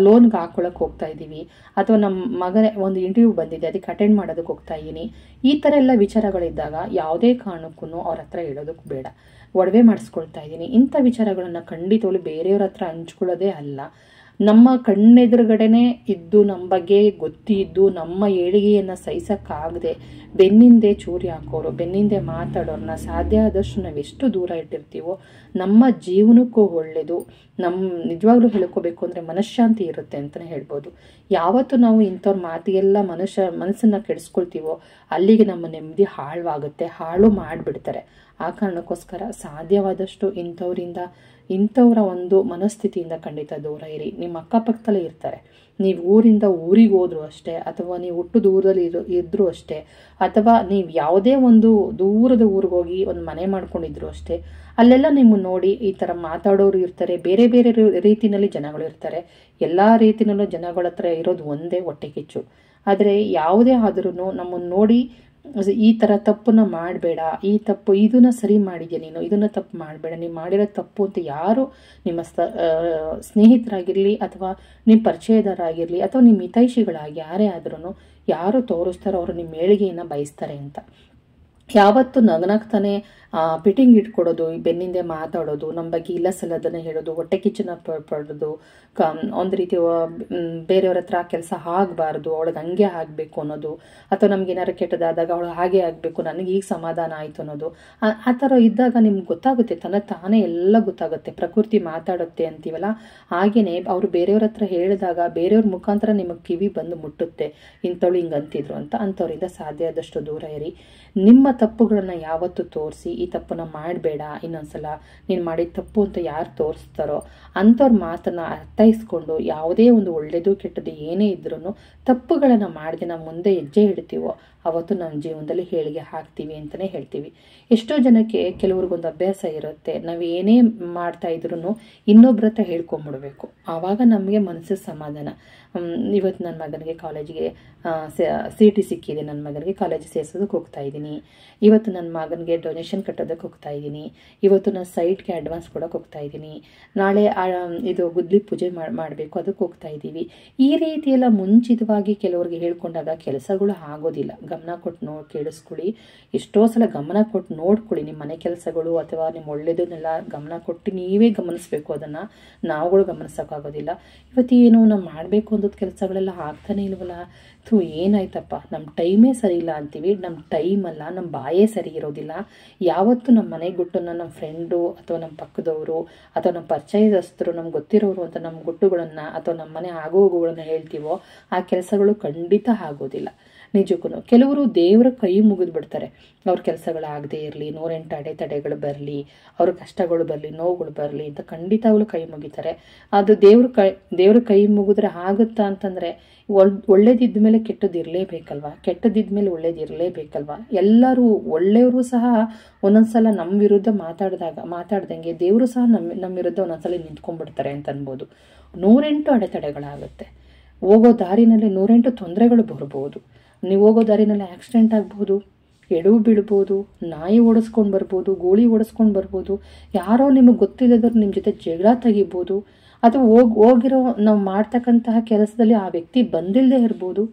ಲೋನ್ಗೆ ಹಾಕೊಳಕ್ಕೆ ಹೋಗ್ತಾ ಇದ್ದೀವಿ ಅಥವಾ ನಮ್ಮ ಮಗನ ಒಂದು ಇಂಟರ್ವ್ಯೂ ಬಂದಿದೆ, ಅದಕ್ಕೆ ಅಟೆಂಡ್ ಮಾಡೋದಕ್ಕೆ ಹೋಗ್ತಾ ಇದ್ದೀನಿ ಈ ಥರ ಎಲ್ಲ ವಿಚಾರಗಳಿದ್ದಾಗ ಯಾವುದೇ ಕಾರಣಕ್ಕೂ ಅವ್ರ ಹತ್ರ ಹೇಳೋದಕ್ಕೆ ಬೇಡ. ಒಡವೆ ಮಾಡಿಸ್ಕೊಳ್ತಾ ಇದ್ದೀನಿ ಇಂಥ ವಿಚಾರಗಳನ್ನು ಖಂಡಿತವಾಗ್ಲೂ ಬೇರೆಯವ್ರ ಹತ್ರ ಹಂಚ್ಕೊಳ್ಳೋದೇ ಅಲ್ಲ. ನಮ್ಮ ಕಣ್ಣೆದುರುಗಡೆನೆ ಇದ್ದು ನಮ್ಮ ಬಗ್ಗೆ ಗೊತ್ತಿದ್ದು ನಮ್ಮ ಏಳಿಗೆಯನ್ನು ಸಹಿಸೋಕ್ಕಾಗದೆ ಬೆನ್ನಿಂದೆ ಚೂರಿ ಹಾಕೋರು, ಬೆನ್ನಿಂದೆ ಮಾತಾಡೋರನ್ನ ಸಾಧ್ಯ ಆದಷ್ಟು ನಾವೆಷ್ಟು ದೂರ ಇಟ್ಟಿರ್ತೀವೋ, ನಮ್ಮ ಜೀವನಕ್ಕೂ ಒಳ್ಳೆಯದು ನಮ್ಮ ನಿಜವಾಗ್ಲೂ ಹೇಳ್ಕೋಬೇಕು ಅಂದರೆ ಮನಃಶಾಂತಿ ಇರುತ್ತೆ ಅಂತಲೇ ಹೇಳ್ಬೋದು. ಯಾವತ್ತು ನಾವು ಇಂಥವ್ರ ಮಾತಿಗೆಲ್ಲ ಮನುಷ್ಯ ಮನಸ್ಸನ್ನು ಕೆಡಿಸ್ಕೊಳ್ತೀವೋ, ಅಲ್ಲಿಗೆ ನಮ್ಮ ನೆಮ್ಮದಿ ಹಾಳುವಾಗುತ್ತೆ, ಹಾಳು ಮಾಡಿಬಿಡ್ತಾರೆ. ಆ ಕಾರಣಕ್ಕೋಸ್ಕರ ಸಾಧ್ಯವಾದಷ್ಟು ಇಂಥವರಿಂದ ಇಂಥವರ ಒಂದು ಮನಸ್ಥಿತಿಯಿಂದ ಖಂಡಿತ ದೂರ ಇರಿ. ನಿಮ್ಮ ಅಕ್ಕಪಕ್ಕದಲ್ಲೇ ಇರ್ತಾರೆ. ನೀವು ಊರಿಂದ ಊರಿಗೆ ಹೋದರೂ ಅಷ್ಟೇ, ಅಥವಾ ನೀವು ಹುಟ್ಟು ದೂರದಲ್ಲಿ ಇರೋ ಇದ್ದರೂ ಅಷ್ಟೇ, ಅಥವಾ ನೀವು ಯಾವುದೇ ಒಂದು ದೂರದ ಊರಿಗೆ ಹೋಗಿ ಒಂದು ಮನೆ ಮಾಡ್ಕೊಂಡಿದ್ರು ಅಷ್ಟೇ, ಅಲ್ಲೆಲ್ಲ ನಿಮ್ಮ ನೋಡಿ ಈ ಥರ ಮಾತಾಡೋರು ಇರ್ತಾರೆ. ಬೇರೆ ಬೇರೆ ರೀತಿಯಲ್ಲಿ ಜನಗಳು ಇರ್ತಾರೆ. ಎಲ್ಲ ರೀತಿಯಲ್ಲೂ ಜನಗಳ ಹತ್ರ ಇರೋದು ಒಂದೇ ಹೊಟ್ಟೆ ಕಿಚ್ಚು. ಆದರೆ ಯಾವುದೇ ಆದ್ರೂ ನಮ್ಮನ್ನು ನೋಡಿ ಈ ಥರ ತಪ್ಪನ್ನ ಮಾಡಬೇಡ. ಈ ತಪ್ಪು ಇದನ್ನ ಸರಿ ಮಾಡಿದ್ಯಾ ನೀನು? ಇದನ್ನ ತಪ್ಪು ಮಾಡಬೇಡ. ನೀನು ಮಾಡಿರೋ ತಪ್ಪು ಅಂತ ಯಾರು ನಿಮ್ಮ ಸ್ನೇಹಿತರಾಗಿರಲಿ ಅಥವಾ ನಿಮ್ಮ ಪರಿಚಯದವರಾಗಿರಲಿ ಅಥವಾ ನಿಮ್ಮ ಹಿತೈಷಿಗಳಾಗಿ ಯಾರೇ ಆದ್ರೂ ಯಾರು ತೋರಿಸ್ತಾರೋ ಅವರು ನಿಮ್ಮ ಏಳಿಗೆಯನ್ನು ಬಯಸ್ತಾರೆ ಅಂತ. ಯಾವತ್ತು ನಗನಗ್ತಾನೆ ಪಿಟಿಂಗ್ ಇಟ್ಕೊಡೋದು, ಬೆನ್ನಿಂದೆ ಮಾತಾಡೋದು, ನಮ್ಮ ಬಗ್ಗೆ ಇಲ್ಲ ಸಲ್ಲದನ್ನ ಹೇಳೋದು, ಹೊಟ್ಟೆ ಕಿಚ್ಚನ ಪಡೋದು ಕ ಒಂದು ರೀತಿ ಬೇರೆಯವ್ರ ಹತ್ರ ಕೆಲಸ ಆಗಬಾರ್ದು, ಅವಳಿಗೆ ಹಂಗೆ ಆಗಬೇಕು ಅನ್ನೋದು, ಅಥವಾ ನಮ್ಗೆ ಏನಾರು ಕೆಟ್ಟದಾದಾಗ ಅವಳು ಹಾಗೆ ಆಗಬೇಕು, ನನಗೆ ಈಗ ಸಮಾಧಾನ ಆಯಿತು ಅನ್ನೋದು, ಆ ಥರ ಇದ್ದಾಗ ನಿಮ್ಗೆ ಗೊತ್ತಾಗುತ್ತೆ, ತನ್ನ ತಾನೇ ಎಲ್ಲ ಗೊತ್ತಾಗುತ್ತೆ, ಪ್ರಕೃತಿ ಮಾತಾಡುತ್ತೆ ಅಂತೀವಲ್ಲ ಹಾಗೆಯೇ ಅವರು ಬೇರೆಯವ್ರ ಹತ್ರ ಹೇಳಿದಾಗ, ಬೇರೆಯವ್ರ ಮುಖಾಂತರ ನಿಮಗೆ ಕಿವಿ ಬಂದು ಮುಟ್ಟುತ್ತೆ, ಇಂಥವಳು ಹಿಂಗೆ ಅಂತಿದ್ರು ಅಂತ, ಅಂಥವ್ರಿಂದ ಸಾಧ್ಯ ಆದಷ್ಟು ದೂರ ಇರಿ. ನಿಮ್ಮ ತಪ್ಪುಗಳನ್ನು ಯಾವತ್ತು ತೋರಿಸಿ, ಈ ತಪ್ಪನ್ನ ಮಾಡಬೇಡ, ಇನ್ನೊಂದ್ಸಲ ನೀನು ಮಾಡಿದ ತಪ್ಪು ಅಂತ ಯಾರು ತೋರಿಸ್ತಾರೋ ಅಂಥವ್ರ ಮಾತನ್ನ ಅರ್ಥೈಸ್ಕೊಂಡು ಯಾವುದೇ ಒಂದು ಒಳ್ಳೆಯದು ಕೆಟ್ಟದ್ದು ಏನೇ ಇದ್ರೂ ತಪ್ಪುಗಳನ್ನು ಮಾಡದೆ ಮುಂದೆ ಹೆಜ್ಜೆ ಇಡ್ತೀವೋ ಅವತ್ತು ನಮ್ಮ ಜೀವನದಲ್ಲಿ ಹೇಳಿಗೆ ಹಾಕ್ತೀವಿ ಅಂತಲೇ ಹೇಳ್ತೀವಿ. ಎಷ್ಟೋ ಜನಕ್ಕೆ ಕೆಲವ್ರಿಗೊಂದು ಅಭ್ಯಾಸ ಇರುತ್ತೆ. ನಾವು ಏನೇ ಮಾಡ್ತಾ ಇದ್ರೂ ಇನ್ನೊಬ್ರ ಹತ್ರ ಹೇಳ್ಕೊಂಬಿಡ್ಬೇಕು. ಆವಾಗ ನಮಗೆ ಮನಸ್ಸಿಗೆ ಸಮಾಧಾನ. ಇವತ್ತು ನನ್ನ ಮಗನಿಗೆ ಕಾಲೇಜಿಗೆ ಸಿ ಟಿ ಸಿಕ್ಕಿದೆ. ನನ್ನ ಮಗನಿಗೆ ಕಾಲೇಜ್ ಸೇರಿಸೋದಕ್ಕೆ ಹೋಗ್ತಾ ಇದ್ದೀನಿ. ಇವತ್ತು ನನ್ನ ಮಗನಿಗೆ ಡೊನೇಷನ್ ಕಟ್ಟೋದಕ್ಕೆ ಹೋಗ್ತಾ ಇದ್ದೀನಿ. ಇವತ್ತು ನಾನು ಸೈಟ್ಗೆ ಅಡ್ವಾನ್ಸ್ ಕೊಡೋಕೆ ಹೋಗ್ತಾ ಇದ್ದೀನಿ. ನಾಳೆ ಇದು ಗುದ್ಲಿ ಪೂಜೆ ಮಾಡಬೇಕು. ಅದಕ್ಕೆ ಹೋಗ್ತಾ ಇದ್ದೀವಿ. ಈ ರೀತಿಯೆಲ್ಲ ಮುಂಚಿತವಾಗಿ ಕೆಲವ್ರಿಗೆ ಹೇಳ್ಕೊಂಡಾಗ ಕೆಲಸಗಳು ಆಗೋದಿಲ್ಲ. ಗಮನ ಕೊಟ್ಟು ನೋಡಿ ಕೇಳಿಸ್ಕೊಳ್ಳಿ ಎಷ್ಟೋ ಸಲ ಗಮನ ಕೊಟ್ಟು ನೋಡ್ಕೊಳ್ಳಿ ನಿಮ್ಮ ಮನೆ ಕೆಲಸಗಳು ಅಥವಾ ನಿಮ್ಮ ಒಳ್ಳೇದನ್ನೆಲ್ಲ ಗಮನ ಕೊಟ್ಟು ನೀವೇ ಗಮನಿಸ್ಬೇಕು. ಅದನ್ನು ನಾವುಗಳು ಗಮನಿಸೋಕ್ಕಾಗೋದಿಲ್ಲ. ಇವತ್ತೇನು ನಾವು ಮಾಡಬೇಕು ಅನ್ನೋದು ಕೆಲಸಗಳೆಲ್ಲ ಆಗ್ತಾನೆ ಇಲ್ವಲ್ಲ? ಥೂ, ಏನಾಯ್ತಪ್ಪ? ನಮ್ಮ ಟೈಮೇ ಸರಿ ಇಲ್ಲ ಅಂತೀವಿ. ನಮ್ಮ ಟೈಮ್ ಅಲ್ಲ ನಮ್ಮ ಬಾಯೇ ಸರಿ ಇರೋದಿಲ್ಲ. ಯಾವತ್ತು ನಮ್ಮ ಮನೆ ಗುಟ್ಟನ್ನು ನಮ್ಮ ಫ್ರೆಂಡು ಅಥವಾ ನಮ್ಮ ಪಕ್ಕದವರು ಅಥವಾ ನಮ್ಮ ಪರಿಚಯದಸ್ತರು ನಮ್ಗೆ ಗೊತ್ತಿರೋರು ಅಂತ ನಮ್ಮ ಗುಟ್ಟುಗಳನ್ನು ಅಥವಾ ನಮ್ಮ ಮನೆ ಆಗು ಹೋಗುಗಳನ್ನು ಹೇಳ್ತೀವೋ, ಆ ಕೆಲಸಗಳು ಖಂಡಿತ ಆಗೋದಿಲ್ಲ. ನಿಜಕ್ಕೂ ಕೆಲವರು ದೇವರ ಕೈ ಮುಗಿದು ಬಿಡ್ತಾರೆ. ಅವ್ರ ಕೆಲಸಗಳಾಗದೇ ಇರಲಿ, ನೂರೆಂಟು ಅಡೆತಡೆಗಳು ಬರಲಿ, ಅವ್ರ ಕಷ್ಟಗಳು ಬರಲಿ, ನೋವುಗಳು ಬರಲಿ ಅಂತ ಖಂಡಿತ ಅವಳು ಕೈ ಮುಗಿತಾರೆ. ಅದು ದೇವ್ರ ಕೈ ದೇವ್ರ ಕೈ ಮುಗಿದ್ರೆ ಆಗುತ್ತಾ ಅಂತಂದರೆ, ಒಳ್ ಒಳ್ಳೇದಿದ್ದ ಮೇಲೆ ಕೆಟ್ಟದ್ದು ಇರಲೇಬೇಕಲ್ವ? ಕೆಟ್ಟದಿದ್ದ ಮೇಲೆ ಒಳ್ಳೇದು ಎಲ್ಲರೂ ಒಳ್ಳೆಯವರು ಸಹ ಒಂದೊಂದ್ಸಲ ನಮ್ಮ ವಿರುದ್ಧ ಮಾತಾಡಿದಾಗ, ಮಾತಾಡ್ದಂಗೆ ದೇವರು ಸಹ ನಮ್ಮ ನಮ್ಮ ವಿರುದ್ಧ ಒಂದೊಂದ್ಸಲ ನಿಂತ್ಕೊಂಡ್ಬಿಡ್ತಾರೆ ಅಂತ ಅನ್ಬೋದು ನೂರೆಂಟು ಅಡೆತಡೆಗಳಾಗುತ್ತೆ. ಹೋಗೋ ದಾರಿನಲ್ಲಿ ನೂರೆಂಟು ತೊಂದರೆಗಳು ಬರ್ಬೋದು. ನೀವು ಹೋಗೋ ದಾರಿನಲ್ಲಿ ಆಕ್ಸಿಡೆಂಟ್ ಆಗ್ಬೋದು ಎಡವು ಬೀಳ್ಬೋದು, ನಾಯಿ ಓಡಿಸ್ಕೊಂಡು ಬರ್ಬೋದು, ಗೋಳಿ ಓಡಿಸ್ಕೊಂಡು ಬರ್ಬೋದು, ಯಾರೋ ನಿಮಗೆ ಗೊತ್ತಿಲ್ಲದವ್ರು ನಿಮ್ಮ ಜೊತೆ ಜಗಳ ತೆಗಿಬೋದು ಅಥವಾ ಹೋಗಿ, ಹೋಗಿರೋ ನಾವು ಮಾಡ್ತಕ್ಕಂತಹ ಕೆಲಸದಲ್ಲಿ ಆ ವ್ಯಕ್ತಿ ಬಂದಿಲ್ಲದೆ ಇರ್ಬೋದು,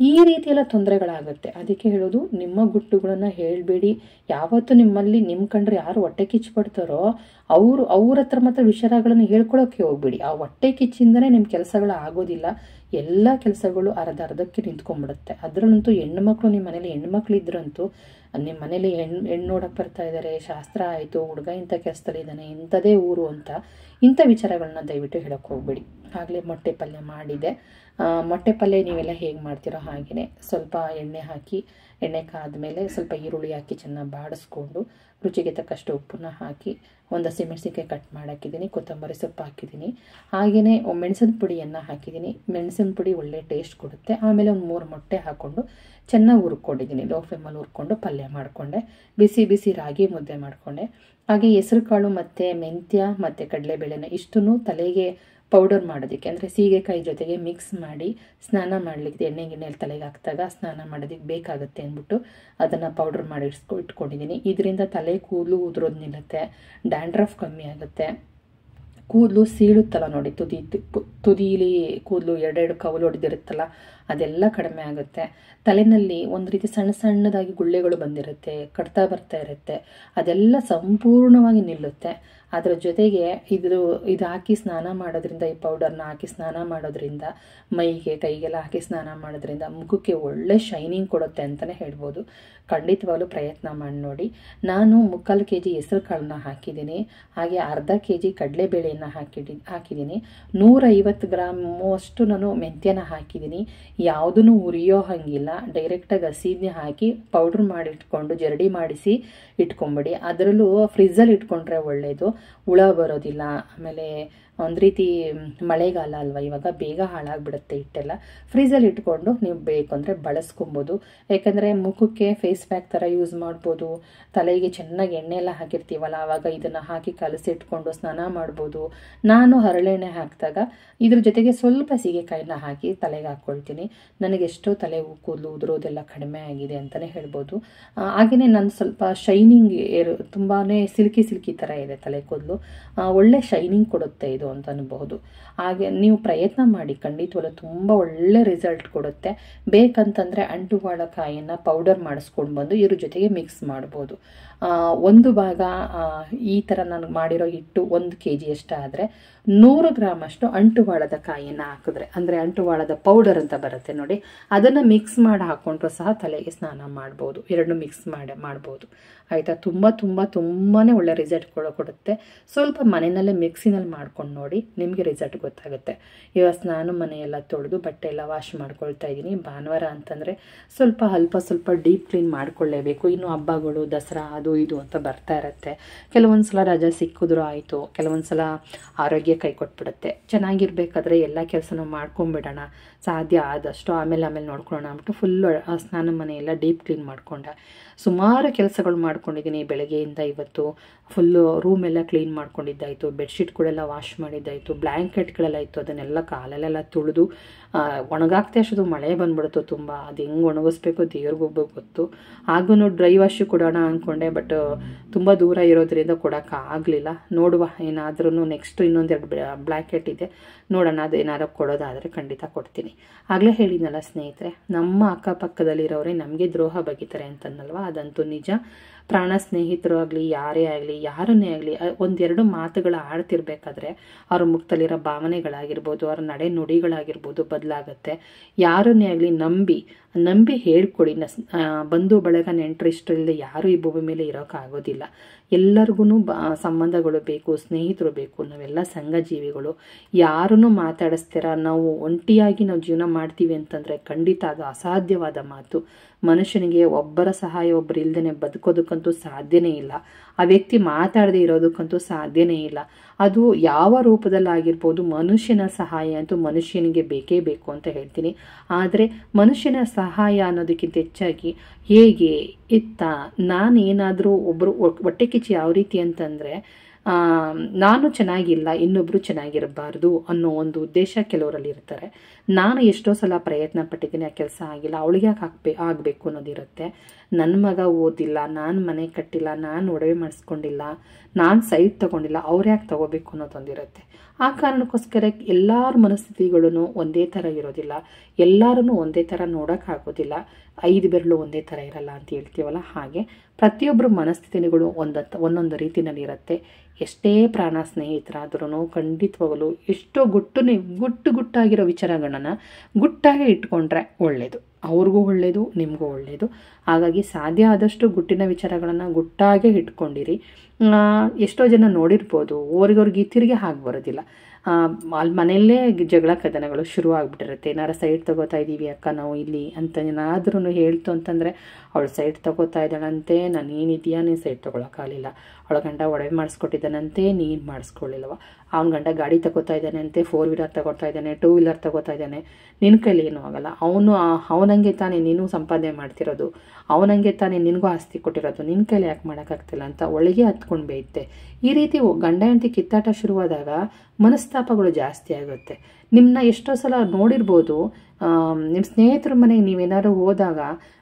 ಈ ರೀತಿಯೆಲ್ಲ ತೊಂದರೆಗಳಾಗುತ್ತೆ. ಅದಕ್ಕೆ ಹೇಳೋದು, ನಿಮ್ಮ ಗುಟ್ಟುಗಳನ್ನು ಹೇಳಬೇಡಿ. ಯಾವತ್ತು ನಿಮ್ಮಲ್ಲಿ ನಿಮ್ಮ ಕಂಡ್ರೆ ಯಾರು ಹೊಟ್ಟೆ ಕಿಚ್ಚುಪಡ್ತಾರೋ ಅವರು, ಅವ್ರ ಹತ್ರ ಮಾತ್ರ ವಿಚಾರಗಳನ್ನು ಹೇಳ್ಕೊಳ್ಳೋಕ್ಕೆ ಹೋಗ್ಬೇಡಿ. ಆ ಹೊಟ್ಟೆ ಕಿಚ್ಚಿಂದನೇ ನಿಮ್ಮ ಕೆಲಸಗಳು ಆಗೋದಿಲ್ಲ. ಎಲ್ಲ ಕೆಲಸಗಳು ಅರ್ಧ ಅರ್ಧಕ್ಕೆ ನಿಂತ್ಕೊಂಡ್ಬಿಡುತ್ತೆ. ಅದರಲ್ಲಂತೂ ಹೆಣ್ಣು ಮಕ್ಕಳು ನಿಮ್ಮ ಮನೇಲಿ ಹೆಣ್ಮಕ್ಳು ಇದ್ರಂತೂ, ನಿಮ್ಮ ಮನೇಲಿ ಹೆಣ್ಣು ಹೆಣ್ಣು ನೋಡಕ್ಕೆ ಬರ್ತಾ ಇದ್ದಾರೆ, ಶಾಸ್ತ್ರ ಆಯಿತು, ಹುಡುಗ ಇಂಥ ಕೆಲಸದಲ್ಲಿ ಇದ್ದಾನೆ, ಇಂಥದೇ ಊರು ಅಂತ, ಇಂಥ ವಿಚಾರಗಳನ್ನ ದಯವಿಟ್ಟು ಹೇಳೋಕ್ಕೆ ಹೋಗ್ಬೇಡಿ. ಆಗಲೇ ಮೊಟ್ಟೆ ಪಲ್ಯ ಮಾಡಿದೆ. ಮೊಟ್ಟೆ ಪಲ್ಯ ನೀವೆಲ್ಲ ಹೇಗೆ ಮಾಡ್ತೀರೋ ಹಾಗೆಯೇ ಸ್ವಲ್ಪ ಎಣ್ಣೆ ಹಾಕಿ, ಎಣ್ಣೆ ಕಾದ ಮೇಲೆ ಸ್ವಲ್ಪ ಈರುಳ್ಳಿ ಹಾಕಿ ಚೆನ್ನಾಗಿ ಬಾಡಿಸ್ಕೊಂಡು ರುಚಿಗೆ ತಕ್ಕಷ್ಟು ಉಪ್ಪನ್ನ ಹಾಕಿ ಒಂದು ಹಸಿಮೆಣಸಿನ್ಕಾಯಿ ಕಟ್ ಮಾಡಾಕಿದ್ದೀನಿ ಕೊತ್ತಂಬರಿ ಸೊಪ್ಪು ಹಾಕಿದ್ದೀನಿ ಹಾಗೆಯೇ ಮೆಣಸಿನ ಪುಡಿಯನ್ನು ಹಾಕಿದ್ದೀನಿ ಮೆಣಸಿನ ಪುಡಿ ಒಳ್ಳೆ ಟೇಸ್ಟ್ ಕೊಡುತ್ತೆ. ಆಮೇಲೆ ಒಂದು ಮೂರು ಮೊಟ್ಟೆ ಹಾಕ್ಕೊಂಡು ಚೆನ್ನಾಗಿ ಹುರ್ಕೊಂಡಿದ್ದೀನಿ ಲೋ ಫ್ಲೇಮಲ್ಲಿ ಹುರ್ಕೊಂಡು ಪಲ್ಯ ಮಾಡಿಕೊಂಡೆ. ಬಿಸಿ ಬಿಸಿ ರಾಗಿ ಮುದ್ದೆ ಮಾಡಿಕೊಂಡೆ. ಹಾಗೆ ಹೆಸರು ಕಾಳು ಮತ್ತು ಮೆಂತ್ಯ ಮತ್ತು ಕಡಲೆಬೇಳೆನ ಇಷ್ಟನ್ನು ತಲೆಗೆ ಪೌಡರ್ ಮಾಡೋದಕ್ಕೆ, ಅಂದರೆ ಸೀಗೆಕಾಯಿ ಜೊತೆಗೆ ಮಿಕ್ಸ್ ಮಾಡಿ ಸ್ನಾನ ಮಾಡಲಿಕ್ಕೆ, ಎಣ್ಣೆ ಗಿಣ್ಣೆಯಲ್ಲಿ ತಲೆಗೆ ಹಾಕಿದಾಗ ಸ್ನಾನ ಮಾಡೋದಕ್ಕೆ ಬೇಕಾಗುತ್ತೆ ಅಂದ್ಬಿಟ್ಟು ಅದನ್ನು ಪೌಡರ್ ಮಾಡಿ ಇಟ್ಸ್ಕೊ ಇಟ್ಕೊಂಡಿದ್ದೀನಿ ಇದರಿಂದ ತಲೆ ಕೂದಲು ಉದುರೋದು ನಿಲ್ಲುತ್ತೆ ಡ್ಯಾಂಡ್ರಫ್ ಕಮ್ಮಿ ಆಗುತ್ತೆ. ಕೂದಲು ಸೀಳುತ್ತಲ್ಲ ನೋಡಿ, ತುದಿ ತುದಿಲಿ ಕೂದಲು ಎರಡೆರಡು ಕವಲು ಹೊಡೆದಿರುತ್ತಲ್ಲ ಅದೆಲ್ಲ ಕಡಿಮೆ ಆಗುತ್ತೆ. ತಲೆಯಲ್ಲಿ ಒಂದು ರೀತಿ ಸಣ್ಣ ಸಣ್ಣದಾಗಿ ಗುಳ್ಳೆಗಳು ಬಂದಿರುತ್ತೆ, ಕಡ್ತಾ ಬರ್ತಾ ಇರುತ್ತೆ, ಅದೆಲ್ಲ ಸಂಪೂರ್ಣವಾಗಿ ನಿಲ್ಲುತ್ತೆ. ಅದರ ಜೊತೆಗೆ ಇದು ಇದು ಹಾಕಿ ಸ್ನಾನ ಮಾಡೋದ್ರಿಂದ ಈ ಪೌಡರ್ನ ಹಾಕಿ ಸ್ನಾನ ಮಾಡೋದ್ರಿಂದ ಮೈಗೆ, ಕೈಗೆಲ್ಲ ಹಾಕಿ ಸ್ನಾನ ಮಾಡೋದ್ರಿಂದ ಮುಖಕ್ಕೆ ಒಳ್ಳೆ ಶೈನಿಂಗ್ ಕೊಡುತ್ತೆ ಅಂತಲೇ ಹೇಳ್ಬೋದು. ಖಂಡಿತವಾಗಲೂ ಪ್ರಯತ್ನ ಮಾಡಿ ನೋಡಿ. ನಾನು ಮುಕ್ಕಾಲು ಕೆ ಜಿ ಹೆಸರು ಕಾಳನ್ನ ಹಾಕಿದ್ದೀನಿ. ಹಾಗೆ ಅರ್ಧ ಕೆ ಜಿ ಕಡಲೆಬೇಳೆಯನ್ನು ಹಾಕಿಡಿ, ಹಾಕಿದ್ದೀನಿ. ನೂರೈವತ್ತು ಗ್ರಾಮು ಅಷ್ಟು ನಾನು ಮೆಂತ್ಯನ ಹಾಕಿದ್ದೀನಿ. ಯಾವುದೂ ಉರಿಯೋ ಹಾಗಿಲ್ಲ. ಡೈರೆಕ್ಟಾಗಿ ಹಸಿದನ್ನೇ ಹಾಕಿ ಪೌಡ್ರ್ ಮಾಡಿಟ್ಕೊಂಡು ಜರಡಿ ಮಾಡಿಸಿ ಇಟ್ಕೊಂಬಿಡಿ. ಅದರಲ್ಲೂ ಫ್ರಿಜ್ಜಲ್ಲಿ ಇಟ್ಕೊಂಡ್ರೆ ಒಳ್ಳೆಯದು ಹುಳ ಬರೋದಿಲ್ಲ. ಆಮೇಲೆ ಒಂದು ರೀತಿ ಮಳೆಗಾಲ ಅಲ್ವಾ, ಇವಾಗ ಬೇಗ ಹಾಳಾಗ್ಬಿಡುತ್ತೆ ಹಿಟ್ಟೆಲ್ಲ. ಫ್ರೀಜಲ್ಲಿ ಇಟ್ಕೊಂಡು ನೀವು ಬೇಕು ಅಂದರೆ ಬಳಸ್ಕೊಬೋದು. ಯಾಕಂದರೆ ಮುಖಕ್ಕೆ ಫೇಸ್ ಪ್ಯಾಕ್ ಥರ ಯೂಸ್ ಮಾಡ್ಬೋದು. ತಲೆಗೆ ಚೆನ್ನಾಗಿ ಎಣ್ಣೆ ಎಲ್ಲ ಹಾಕಿರ್ತೀವಲ್ಲ, ಆವಾಗ ಇದನ್ನು ಹಾಕಿ ಕಲಸಿ ಇಟ್ಕೊಂಡು ಸ್ನಾನ ಮಾಡ್ಬೋದು. ನಾನು ಹರಳೆಣ್ಣೆ ಹಾಕಿದಾಗ ಇದ್ರ ಜೊತೆಗೆ ಸ್ವಲ್ಪ ಸೀಗೆಕಾಯಿನ ಹಾಕಿ ತಲೆಗೆ ಹಾಕ್ಕೊಳ್ತೀನಿ ನನಗೆ ಎಷ್ಟೋ ತಲೆ ಕೂದಲು ಉದುರೋದೆಲ್ಲ ಕಡಿಮೆ ಆಗಿದೆ ಅಂತಲೇ ಹೇಳ್ಬೋದು. ಹಾಗೆಯೇ ನಾನು ಸ್ವಲ್ಪ ಶೈನಿಂಗ್ ಏರು ತುಂಬಾ ಸಿಲ್ಕಿ ಸಿಲ್ಕಿ ಥರ ಇದೆ ತಲೆ ಕೂದಲು. ಒಳ್ಳೆ ಶೈನಿಂಗ್ ಕೊಡುತ್ತೆ ಇದು. ಅಂತ ಅನ್ಬಹುದು. ಹಾಗೆ ನೀವು ಪ್ರಯತ್ನ ಮಾಡಿ ಖಂಡಿತವಲ್ಲ ತುಂಬ ಒಳ್ಳೆ ರಿಸಲ್ಟ್ ಕೊಡುತ್ತೆ. ಬೇಕಂತಂದರೆ ಅಂಟುವಾಳಕಾಯಿಯನ್ನು ಪೌಡರ್ ಮಾಡಿಸ್ಕೊಂಡು ಬಂದು ಇದ್ರ ಜೊತೆಗೆ ಮಿಕ್ಸ್ ಮಾಡ್ಬೋದು. ಒಂದು ಭಾಗ ಈ ಥರ ನಾನು ಮಾಡಿರೋ ಹಿಟ್ಟು ಒಂದು ಕೆ ಜಿಯಷ್ಟಾದರೆ ನೂರು ಗ್ರಾಮಷ್ಟು ಅಂಟುವಾಳದ ಕಾಯಿಯನ್ನು ಹಾಕಿದ್ರೆ, ಅಂದರೆ ಅಂಟುವಾಳದ ಪೌಡರ್ ಅಂತ ಬರುತ್ತೆ ನೋಡಿ, ಅದನ್ನು ಮಿಕ್ಸ್ ಮಾಡಿ ಹಾಕ್ಕೊಂಡ್ರು ಸಹ ತಲೆಗೆ ಸ್ನಾನ ಮಾಡ್ಬೋದು. ಎರಡು ಮಿಕ್ಸ್ ಮಾಡಿ, ಮಾಡ್ಬೋದು. ಆಯಿತಾ? ತುಂಬ ತುಂಬ ತುಂಬಾ ಒಳ್ಳೆ ರಿಸಲ್ಟ್ ಕೊಡ ಕೊಡುತ್ತೆ. ಸ್ವಲ್ಪ ಮನೆಯಲ್ಲೇ ಮಿಕ್ಸಿನಲ್ಲಿ ಮಾಡ್ಕೊಂಡು ನೋಡಿ, ನಿಮಗೆ ರಿಸಲ್ಟ್ ಗೊತ್ತಾಗುತ್ತೆ. ಇವಾಗ ಸ್ನಾನ ಮನೆಯೆಲ್ಲ ತೊಳೆದು ಬಟ್ಟೆ ಎಲ್ಲ ವಾಶ್ ಮಾಡ್ಕೊಳ್ತಾ ಇದ್ದೀನಿ ಭಾನುವಾರ ಅಂತಂದರೆ ಸ್ವಲ್ಪ ಅಲ್ಪ ಸ್ವಲ್ಪ ಡೀಪ್ ಕ್ಲೀನ್ ಮಾಡ್ಕೊಳ್ಳೇಬೇಕು. ಇನ್ನು ಹಬ್ಬಗಳು, ದಸರಾ, ಅದು ಇದು ಅಂತ ಬರ್ತಾ ಇರುತ್ತೆ. ಕೆಲವೊಂದು ಸಲ ರಜೆ ಸಿಕ್ಕಿದ್ರು ಆಯಿತು ಕೆಲವೊಂದು ಸಲ ಆರೋಗ್ಯ ಕೈ ಕೊಟ್ಬಿಡುತ್ತೆ. ಚೆನ್ನಾಗಿರ್ಬೇಕಾದ್ರೆ ಎಲ್ಲ ಕೆಲಸನೂ ಮಾಡ್ಕೊಂಬಿಡೋಣ. ಸಾಧ್ಯ ಆದಷ್ಟು ಆಮೇಲೆ ಆಮೇಲೆ ನೋಡ್ಕೊಳ್ಳೋಣ ಅಂದ್ಬಿಟ್ಟು ಫುಲ್ಲು ಸ್ನಾನ ಮನೆಯೆಲ್ಲ ಡೀಪ್ ಕ್ಲೀನ್ ಮಾಡ್ಕೊಂಡೆ. ಸುಮಾರು ಕೆಲಸಗಳು ಮಾಡ್ಕೊಂಡಿದ್ದೀನಿ ಬೆಳಗ್ಗೆಯಿಂದ ಇವತ್ತು. ಫುಲ್ಲು ರೂಮೆಲ್ಲ ಕ್ಲೀನ್ ಮಾಡ್ಕೊಂಡಿದ್ದಾಯಿತು. ಬೆಡ್ಶೀಟ್ಗಳೆಲ್ಲ ವಾಶ್ ಮಾಡಿದ್ದಾಯಿತು. ಬ್ಲ್ಯಾಂಕೆಟ್ಗಳೆಲ್ಲ ಇತ್ತು. ಅದನ್ನೆಲ್ಲ ಕಾಲಲ್ಲೆಲ್ಲ ತುಳಿದು ಒಣಗಾಗ್ತೇ ಅಷ್ಟೊಂದು ಮಳೆ ಬಂದ್ಬಿಡ್ತು ತುಂಬ. ಅದು ಹೆಂಗೆ ಒಣಗಿಸ್ಬೇಕು ದೇವ್ರಿಗೊಬ್ಬ ಗೊತ್ತು. ಆಗೂ ಡ್ರೈ ವಾಶ್ ಕೊಡೋಣ ಅಂದ್ಕೊಂಡೆ ಬಟ್ ತುಂಬ ದೂರ ಇರೋದ್ರಿಂದ ಕೊಡೋಕ್ಕಾಗಲಿಲ್ಲ ನೋಡುವ ಏನಾದ್ರೂ ನೆಕ್ಸ್ಟ್ ಇನ್ನೊಂದೆರಡು ಬ್ಲ್ಯಾಂಕೆಟ್ ಇದೆ. ನೋಡೋಣ, ಅದು ಏನಾದ್ರು ಕೊಡೋದಾದರೆ ಖಂಡಿತ ಕೊಡ್ತೀನಿ. ಆಗಲೇ ಹೇಳಿದ್ನಲ್ಲ ಸ್ನೇಹಿತರೆ, ನಮ್ಮ ಅಕ್ಕಪಕ್ಕದಲ್ಲಿರೋರೇ ನಮಗೆ ದ್ರೋಹ ಬಗಿತಾರೆ ಅಂತಂದಲ್ವ ಅದಂತೂ ನಿಜ. ಪ್ರಾಣ ಸ್ನೇಹಿತರು ಆಗಲಿ, ಯಾರೇ ಆಗಲಿ, ಯಾರನ್ನೇ ಆಗಲಿ ಒಂದೆರಡು ಮಾತುಗಳು ಆಡ್ತಿರ್ಬೇಕಾದ್ರೆ ಅವ್ರ ಮುಖದಲ್ಲಿರೋ ಭಾವನೆಗಳಾಗಿರ್ಬೋದು, ಅವ್ರ ನಡೆ ನುಡಿಗಳಾಗಿರ್ಬೋದು ಬದಲಾಗುತ್ತೆ. ಯಾರನ್ನೇ ಆಗಲಿ ನಂಬಿ ನಂಬಿ ಹೇಳ್ಕೊಡಿ. ನ ಬಂಧು ಬಳಗ ನೆಂಟರು ಇಷ್ಟರಿಲ್ಲದೆ ಯಾರು ಈ ಭೂಮಿ ಮೇಲೆ ಇರೋಕ್ಕಾಗೋದಿಲ್ಲ ಎಲ್ಲರಿಗೂ ಬ ಸಂಬಂಧಗಳು ಬೇಕು, ಸ್ನೇಹಿತರು ಬೇಕು, ನಾವೆಲ್ಲ ಸಂಘ ಜೀವಿಗಳು ಯಾರನ್ನು ಮಾತಾಡಿಸ್ತೀರ? ನಾವು ಒಂಟಿಯಾಗಿ ನಾವು ಜೀವನ ಮಾಡ್ತೀವಿ ಅಂತಂದರೆ ಖಂಡಿತ ಅದು ಅಸಾಧ್ಯವಾದ ಮಾತು. ಮನುಷ್ಯನಿಗೆ ಒಬ್ಬರ ಸಹಾಯ ಒಬ್ಬರು ಇಲ್ದೇ ಬದುಕೋದಕ್ಕಂತೂ ಸಾಧ್ಯನೇ ಇಲ್ಲ. ಆ ವ್ಯಕ್ತಿ ಮಾತಾಡದೇ ಇರೋದಕ್ಕಂತೂ ಸಾಧ್ಯನೇ ಇಲ್ಲ. ಅದು ಯಾವ ರೂಪದಲ್ಲಾಗಿರ್ಬೋದು ಮನುಷ್ಯನ ಸಹಾಯ ಅಂತೂ ಮನುಷ್ಯನಿಗೆ ಬೇಕೇ ಬೇಕು ಅಂತ ಹೇಳ್ತೀನಿ. ಆದರೆ ಮನುಷ್ಯನ ಸಹಾಯ ಅನ್ನೋದಕ್ಕಿಂತ ಹೆಚ್ಚಾಗಿ ಹೇಗೆ, ಇತ್ತ ನಾನು ಏನಾದರೂ ಒಬ್ಬರು ಹೊಟ್ಟೆ ಕಿಚ್ಚು ಯಾವ ರೀತಿ ಅಂತಂದರೆ ನಾನು ಚೆನ್ನಾಗಿಲ್ಲ ಇನ್ನೊಬ್ಬರು ಚೆನ್ನಾಗಿರಬಾರ್ದು ಅನ್ನೋ ಒಂದು ಉದ್ದೇಶ ಕೆಲವರಲ್ಲಿ ಇರ್ತಾರೆ. ನಾನು ಎಷ್ಟೋ ಸಲ ಪ್ರಯತ್ನ ಪಟ್ಟಿದ್ದೀನಿ, ಆ ಕೆಲಸ ಆಗಿಲ್ಲ ಅವಳಿಗೆ ಯಾಕೆ ಹಾಕ್ಬೇ, ಆಗಬೇಕು ಅನ್ನೋದಿರುತ್ತೆ. ನನ್ನ ಮಗ ಓದಿಲ್ಲ, ನಾನು ಮನೆ ಕಟ್ಟಿಲ್ಲ, ನಾನು ಒಡವೆ ಮಾಡಿಸ್ಕೊಂಡಿಲ್ಲ, ನಾನು ಸೈಟ್ ತೊಗೊಂಡಿಲ್ಲ, ಅವ್ರು ಯಾಕೆ ತೊಗೋಬೇಕು ಅನ್ನೋದೊಂದಿರುತ್ತೆ. ಆ ಕಾರಣಕ್ಕೋಸ್ಕರ ಎಲ್ಲರ ಮನಸ್ಥಿತಿಗಳೂ ಒಂದೇ ಥರ ಇರೋದಿಲ್ಲ. ಎಲ್ಲರೂ ಒಂದೇ ಥರ ನೋಡೋಕ್ಕಾಗೋದಿಲ್ಲ ಐದು ಬೆರಳು ಒಂದೇ ಥರ ಇರಲ್ಲ ಅಂತ ಹೇಳ್ತೀವಲ್ಲ? ಹಾಗೆ ಪ್ರತಿಯೊಬ್ಬರ ಮನಸ್ಥಿತಿಗಳು ಒಂದತ್ತ ಒಂದೊಂದು ರೀತಿಯಲ್ಲಿ ಇರುತ್ತೆ. ಎಷ್ಟೇ ಪ್ರಾಣ ಸ್ನೇಹಿತರಾದ್ರೂ ಖಂಡಿತವಾಗಲು ಎಷ್ಟೋ ಗುಟ್ಟು ಗುಟ್ಟು ಗುಟ್ಟಾಗಿರೋ ವಿಚಾರಗಳನ್ನು ಗುಟ್ಟಾಗಿ ಇಟ್ಕೊಂಡ್ರೆ ಒಳ್ಳೆಯದು ಅವ್ರಿಗೂ ಒಳ್ಳೆಯದು ನಿಮಗೂ ಒಳ್ಳೆಯದು ಹಾಗಾಗಿ ಸಾಧ್ಯ ಆದಷ್ಟು ಗುಟ್ಟಿನ ವಿಚಾರಗಳನ್ನು ಗುಟ್ಟಾಗೆ ಇಟ್ಕೊಂಡಿರಿ. ಎಷ್ಟೋ ಜನ ನೋಡಿರ್ಬೋದು ಓರಿಗವ್ರಿಗೆ ತಿರುಗಿ ಹಾಗೆ ಬರೋದಿಲ್ಲ. ಅಲ್ಲಿ ಮನೆಯಲ್ಲೇ ಜಗಳ ಕದನಗಳು ಶುರು ಆಗಿಬಿಟ್ಟಿರುತ್ತೆ ಏನಾರ ಸೈಡ್ ತಗೋತಾ ಇದ್ದೀವಿ ಅಕ್ಕ ನಾವು ಇಲ್ಲಿ ಅಂತ ಏನಾದ್ರೂ ಹೇಳ್ತು ಅಂತಂದರೆ, ಅವಳು ಸೈಡ್ ತಗೋತಾ ಇದ್ದಾಳಂತೆ, ನಾನು ಏನಿದೆಯಾ ನೀನು ಸೈಡ್ ತೊಗೊಳಕ್ಕಾಗಲಿಲ್ಲ ಅವಳ ಗಂಡ ಒಡವೆ ಮಾಡಿಸ್ಕೊಟ್ಟಿದ್ದಾನಂತೆ, ನೀನು ಮಾಡಿಸ್ಕೊಳ್ಳಿಲ್ಲವ ಅವ್ನ ಗಂಡ ಗಾಡಿ ತಗೋತಾ ಇದ್ದಾನೆ ಅಂತೆ ಫೋರ್ ವೀಲರ್ ತಗೋತಾ ಇದ್ದಾನೆ ಟೂ ವೀಲರ್ ತಗೋತಾ ಇದ್ದಾನೆ. ನಿನ್ನ ಕೈಲಿ ಏನೂ ಆಗಲ್ಲ. ಅವನು ಅವನಂಗೆ ತಾನೇ ನೀನು ಸಂಪಾದನೆ ಮಾಡ್ತಿರೋದು. ಅವನಂಗೆ ತಾನೇ ನಿನಗೂ ಆಸ್ತಿ ಕೊಟ್ಟಿರೋದು. ನಿನ್ನ ಕೈಲಿ ಯಾಕೆ ಮಾಡೋಕ್ಕಾಗ್ತಿಲ್ಲ ಅಂತ ಒಳಗೆ ಹತ್ಕೊಂಡು ಬೇಯುತ್ತೆ ಈ ರೀತಿ ಗಂಡ ಹೆಂಡತಿ ಕಿತ್ತಾಟ ಶುರುವಾದಾಗ ಮನಸ್ತಾಪಗಳು ಜಾಸ್ತಿ ಆಗುತ್ತೆ. ನಿಮ್ಮನ್ನ ಎಷ್ಟೋ ಸಲ ನೋಡಿರ್ಬೋದು ನಿಮ್ಮ ಸ್ನೇಹಿತರ ಮನೆಗೆ ನೀವೇನಾದ್ರು ಹೋದಾಗ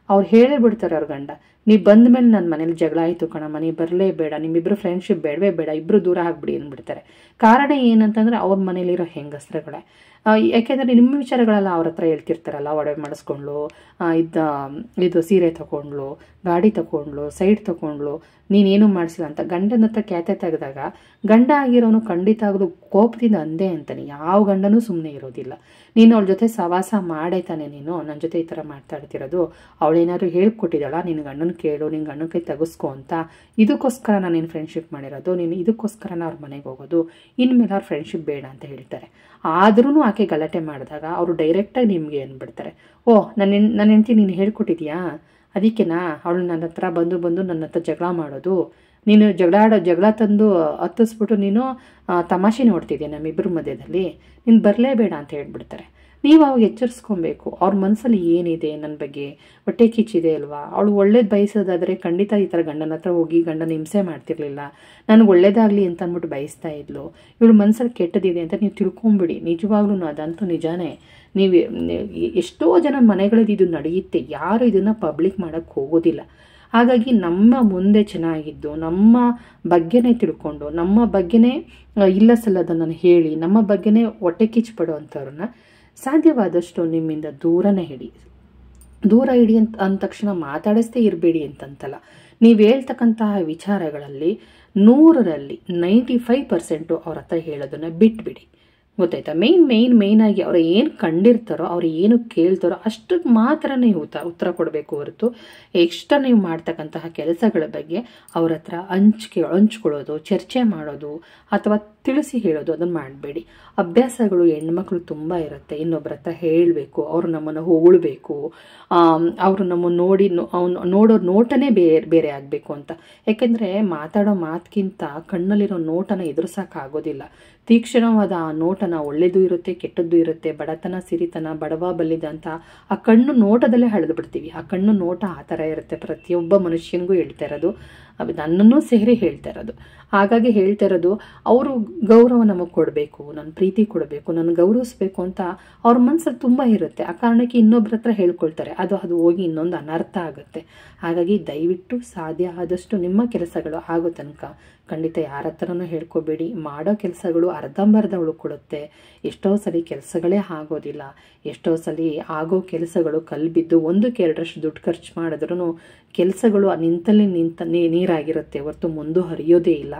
ಅವ್ರು ಹೇಳೇ ಬಿಡ್ತಾರೆ ಅವ್ರ ಗಂಡ. ನೀವು ಬಂದ ಮೇಲೆ ನನ್ನ ಮನೇಲಿ ಜಗಳ ಆಯಿತು ಕಣಮ್ಮ ಬರಲೇ ಬೇಡ ನಿಮ್ಮಿಬ್ಬರು ಫ್ರೆಂಡ್ಶಿಪ್ ಬೇಡವೇ ಬೇಡ ಇಬ್ಬರು ದೂರ ಆಗ್ಬಿಡಿ ಅಂದ್ಬಿಡ್ತಾರೆ. ಕಾರಣ ಏನಂತಂದರೆ ಅವ್ರ ಮನೇಲಿರೋ ಹೆಂಗಸ್ರುಗಳೇ. ಯಾಕೆಂದರೆ ನಿಮ್ಮ ವಿಚಾರಗಳೆಲ್ಲ ಅವ್ರ ಹತ್ರ ಹೇಳ್ತಿರ್ತಾರಲ್ಲ, ಒಡವೆ ಮಾಡಿಸ್ಕೊಂಡ್ಲು ಇದ್ದ, ಇದು ಸೀರೆ ತಗೊಂಡ್ಲು ಗಾಡಿ ತಗೊಂಡ್ಲು ಸೈಡ್ ತಗೊಂಡ್ಲು ನೀನೇನು ಮಾಡಿಸಿಲ್ಲ ಅಂತ ಗಂಡನ ಹತ್ರ ಕ್ಯಾತೆ ತೆಗೆದಾಗ, ಗಂಡ ಆಗಿರೋನು ಖಂಡಿತ ಆಗಲು ಕೋಪದಿಂದ ಅಂದೇ ಅಂತಾನೆ, ಯಾವ ಗಂಡನೂ ಸುಮ್ಮನೆ ಇರೋದಿಲ್ಲ. ನೀನು ಅವಳ ಜೊತೆ ಸವಾಸ ಮಾಡೇ ತಾನೆ ನೀನು ನನ್ನ ಜೊತೆ ಈ ಥರ ಮಾತಾಡ್ತಿರೋದು, ಅವಳೇನಾದ್ರು ಹೇಳ್ಕೊಟ್ಟಿದ್ದಾಳ ನಿನ್ನ ಗಂಡನ ಕೇಳು, ನಿಂಗೆ ಅಣ್ಣಕ್ಕೆ ತೆಗೆಸ್ಕೊ ಅಂತ. ಇದಕ್ಕೋಸ್ಕರ ನಾನು ನೀನು ಫ್ರೆಂಡ್ಶಿಪ್ ಮಾಡಿರೋದು, ನೀನು ಇದಕ್ಕೋಸ್ಕರ ಅವ್ರ ಮನೆಗೆ ಹೋಗೋದು. ಇನ್ಮೇಲೆ ಅವ್ರ ಫ್ರೆಂಡ್ಶಿಪ್ ಬೇಡ ಅಂತ ಹೇಳ್ತಾರೆ ಆದ್ರೂ ಆಕೆ ಗಲಾಟೆ ಮಾಡಿದಾಗ ಅವರು ಡೈರೆಕ್ಟಾಗಿ ನಿಮಗೆ ಅಂದ್ಬಿಡ್ತಾರೆ ಓ ನನ್ನ ನನ್ನ ಹೆಂಡ್ತಿ ನೀನು ಹೇಳ್ಕೊಟ್ಟಿದ್ಯಾ? ಅದಕ್ಕೆನಾ ಅವಳು ನನ್ನ ಹತ್ರ ಬಂದು ಬಂದು ನನ್ನ ಹತ್ರ ಜಗಳ ಮಾಡೋದು. ನೀನು ಜಗಳ ಆಡೋ, ಜಗಳ ತಂದು ಹತ್ತಿಸ್ಬಿಟ್ಟು ನೀನು ತಮಾಷೆ ನೋಡ್ತಿದ್ಯಾ ನಮ್ಮಿಬ್ಬರ ಮಧ್ಯದಲ್ಲಿ? ನೀನು ಬರಲೇಬೇಡ ಅಂತ ಹೇಳ್ಬಿಡ್ತಾರೆ. ನೀವು ಅವಾಗ ಎಚ್ಚರಿಸ್ಕೊಬೇಕು. ಅವ್ರ ಮನಸ್ಸಲ್ಲಿ ಏನಿದೆ ನನ್ನ ಬಗ್ಗೆ? ಹೊಟ್ಟೆ ಕಿಚ್ಚಿದೆ ಅಲ್ವಾ? ಅವಳು ಒಳ್ಳೇದು ಬಯಸೋದಾದರೆ ಖಂಡಿತ ಈ ಥರ ಗಂಡನ ಹತ್ರ ಹೋಗಿ ಗಂಡನ ಹಿಂಸೆ ಮಾಡ್ತಿರ್ಲಿಲ್ಲ. ನನಗೆ ಒಳ್ಳೇದಾಗಲಿ ಅಂತ ಅಂದ್ಬಿಟ್ಟು ಬಯಸ್ತಾ ಇದ್ಲು. ಇವಳು ಮನಸ್ಸಲ್ಲಿ ಕೆಟ್ಟದಿದೆ ಅಂತ ನೀವು ತಿಳ್ಕೊಂಬಿಡಿ. ನಿಜವಾಗ್ಲೂ ಅದಂತೂ ನಿಜಾನೇ. ನೀವು ಎಷ್ಟೋ ಜನ ಮನೆಗಳಲ್ಲಿ ಇದು ನಡೆಯುತ್ತೆ. ಯಾರು ಇದನ್ನು ಪಬ್ಲಿಕ್ ಮಾಡೋಕ್ಕೆ ಹೋಗೋದಿಲ್ಲ. ಹಾಗಾಗಿ ನಮ್ಮ ಮುಂದೆ ಚೆನ್ನಾಗಿದ್ದು, ನಮ್ಮ ಬಗ್ಗೆನೇ ತಿಳ್ಕೊಂಡು, ನಮ್ಮ ಬಗ್ಗೆನೇ ಇಲ್ಲ ಸಲ್ಲದನ್ನು ಹೇಳಿ, ನಮ್ಮ ಬಗ್ಗೆನೇ ಹೊಟ್ಟೆ ಕಿಚ್ಚು ಪಡೋವಂಥವ್ರನ್ನ ಸಾಧ್ಯವಾದಷ್ಟು ನಿಮ್ಮಿಂದ ದೂರನೇ ಹಿಡಿ ದೂರ ಇಡಿ ಅಂತ, ಅಂದ ತಕ್ಷಣ ಮಾತಾಡಿಸ್ತೇ ಇರಬೇಡಿ ಅಂತಂತಲ್ಲ. ನೀವು ಹೇಳ್ತಕ್ಕಂತಹ ವಿಚಾರಗಳಲ್ಲಿ ನೂರರಲ್ಲಿ ನೈಂಟಿ ಫೈವ್ ಪರ್ಸೆಂಟು ಅವ್ರ ಹತ್ರ ಹೇಳೋದನ್ನು ಬಿಟ್ಬಿಡಿ. ಗೊತ್ತಾಯ್ತಾ? ಮೇಯ್ನ್ ಮೇಯ್ನ್ ಮೇಯ್ನಾಗಿ ಅವ್ರು ಏನು ಕಂಡಿರ್ತಾರೋ, ಅವ್ರು ಏನು ಕೇಳ್ತಾರೋ ಅಷ್ಟಕ್ಕೆ ಮಾತ್ರ ನೀವು ಉತ್ತರ ಉತ್ತರ ಕೊಡಬೇಕು ಹೊರತು ಎಕ್ಸ್ಟ್ರಾ ನೀವು ಮಾಡ್ತಕ್ಕಂತಹ ಕೆಲಸಗಳ ಬಗ್ಗೆ ಅವ್ರ ಹತ್ರ ಹಂಚ್ಕೆ, ಹಂಚ್ಕೊಳ್ಳೋದು, ಚರ್ಚೆ ಮಾಡೋದು, ಅಥವಾ ತಿಳಿಸಿ ಹೇಳೋದು, ಅದನ್ನು ಮಾಡಬೇಡಿ. ಅಭ್ಯಾಸಗಳು ಹೆಣ್ಮಕ್ಳು ತುಂಬ ಇರುತ್ತೆ. ಇನ್ನೊಬ್ಬರ ಹತ್ರ ಹೇಳಬೇಕು, ಅವರು ನಮ್ಮನ್ನು ಹೊಗಳಬೇಕು ಅವರು ನಮ್ಮನ್ನು ನೋಡಿ ಅವ್ನು ನೋಡೋ ನೋಟನೇ ಬೇರೆ ಬೇರೆ ಆಗಬೇಕು ಅಂತ. ಯಾಕೆಂದರೆ ಮಾತಾಡೋ ಮಾತಕ್ಕಿಂತ ಕಣ್ಣಲ್ಲಿರೋ ನೋಟನ ಎದುರಿಸೋಕ್ಕಾಗೋದಿಲ್ಲ ತೀಕ್ಷ್ಣವಾದ ಆ ನೋಟನ ಒಳ್ಳೇದು ಇರುತ್ತೆ, ಕೆಟ್ಟದ್ದು ಇರುತ್ತೆ, ಬಡತನ, ಸಿರಿತನ, ಬಡವ, ಬಲ್ಲಿದ ಅಂತ ಆ ಕಣ್ಣು ನೋಟದಲ್ಲೇ ಹಳೆದು ಬಿಡ್ತೀವಿ. ಆ ಕಣ್ಣು ನೋಟ ಆ ಥರ ಇರುತ್ತೆ. ಪ್ರತಿಯೊಬ್ಬ ಮನುಷ್ಯನಿಗೂ ಹೇಳ್ತಾ ಇರೋದು. ನನ್ನನ್ನು ಸೇರಿ ಹೇಳ್ತಾ ಇರೋದು. ಹಾಗಾಗಿ ಹೇಳ್ತಾ ಇರೋದು, ಅವರು ಗೌರವ ನಮಗೆ ಕೊಡಬೇಕು ನನ್ನ ಪ್ರೀತಿ ಕೊಡಬೇಕು ನನ್ನ ಗೌರವಿಸ್ಬೇಕು ಅಂತ ಅವ್ರ ಮನಸ್ಸಲ್ಲಿ ತುಂಬ ಇರುತ್ತೆ. ಆ ಕಾರಣಕ್ಕೆ ಇನ್ನೊಬ್ರ ಹತ್ರ ಹೇಳ್ಕೊಳ್ತಾರೆ. ಅದು ಅದು ಹೋಗಿ ಇನ್ನೊಂದು ಅನರ್ಥ ಆಗುತ್ತೆ. ಹಾಗಾಗಿ ದಯವಿಟ್ಟು ಸಾಧ್ಯ ಆದಷ್ಟು ನಿಮ್ಮ ಕೆಲಸಗಳು ಆಗೋ ತನಕ ಖಂಡಿತ ಯಾರ ಹತ್ರನೂ ಹೇಳ್ಕೊಬೇಡಿ. ಮಾಡೋ ಕೆಲಸಗಳು ಅರ್ಧಂಬರ್ಧ ಉಳ್ಕೊಳುತ್ತೆ ಎಷ್ಟೋ ಸಲ ಕೆಲಸಗಳೇ ಆಗೋದಿಲ್ಲ. ಎಷ್ಟೋ ಸಲ ಆಗೋ ಕೆಲಸಗಳು ಕಲ್ಬಿದ್ದು ಒಂದಕ್ಕೆ ಎರಡರಷ್ಟು ದುಡ್ಡು ಖರ್ಚು ಮಾಡಿದ್ರೂ ಕೆಲಸಗಳು ನಿಂತಲ್ಲಿ ನಿಂತ ನೀರಾಗಿರುತ್ತೆ. ಹೊರತು ಮುಂದೆ ಹರಿಯೋದೇ ಇಲ್ಲ.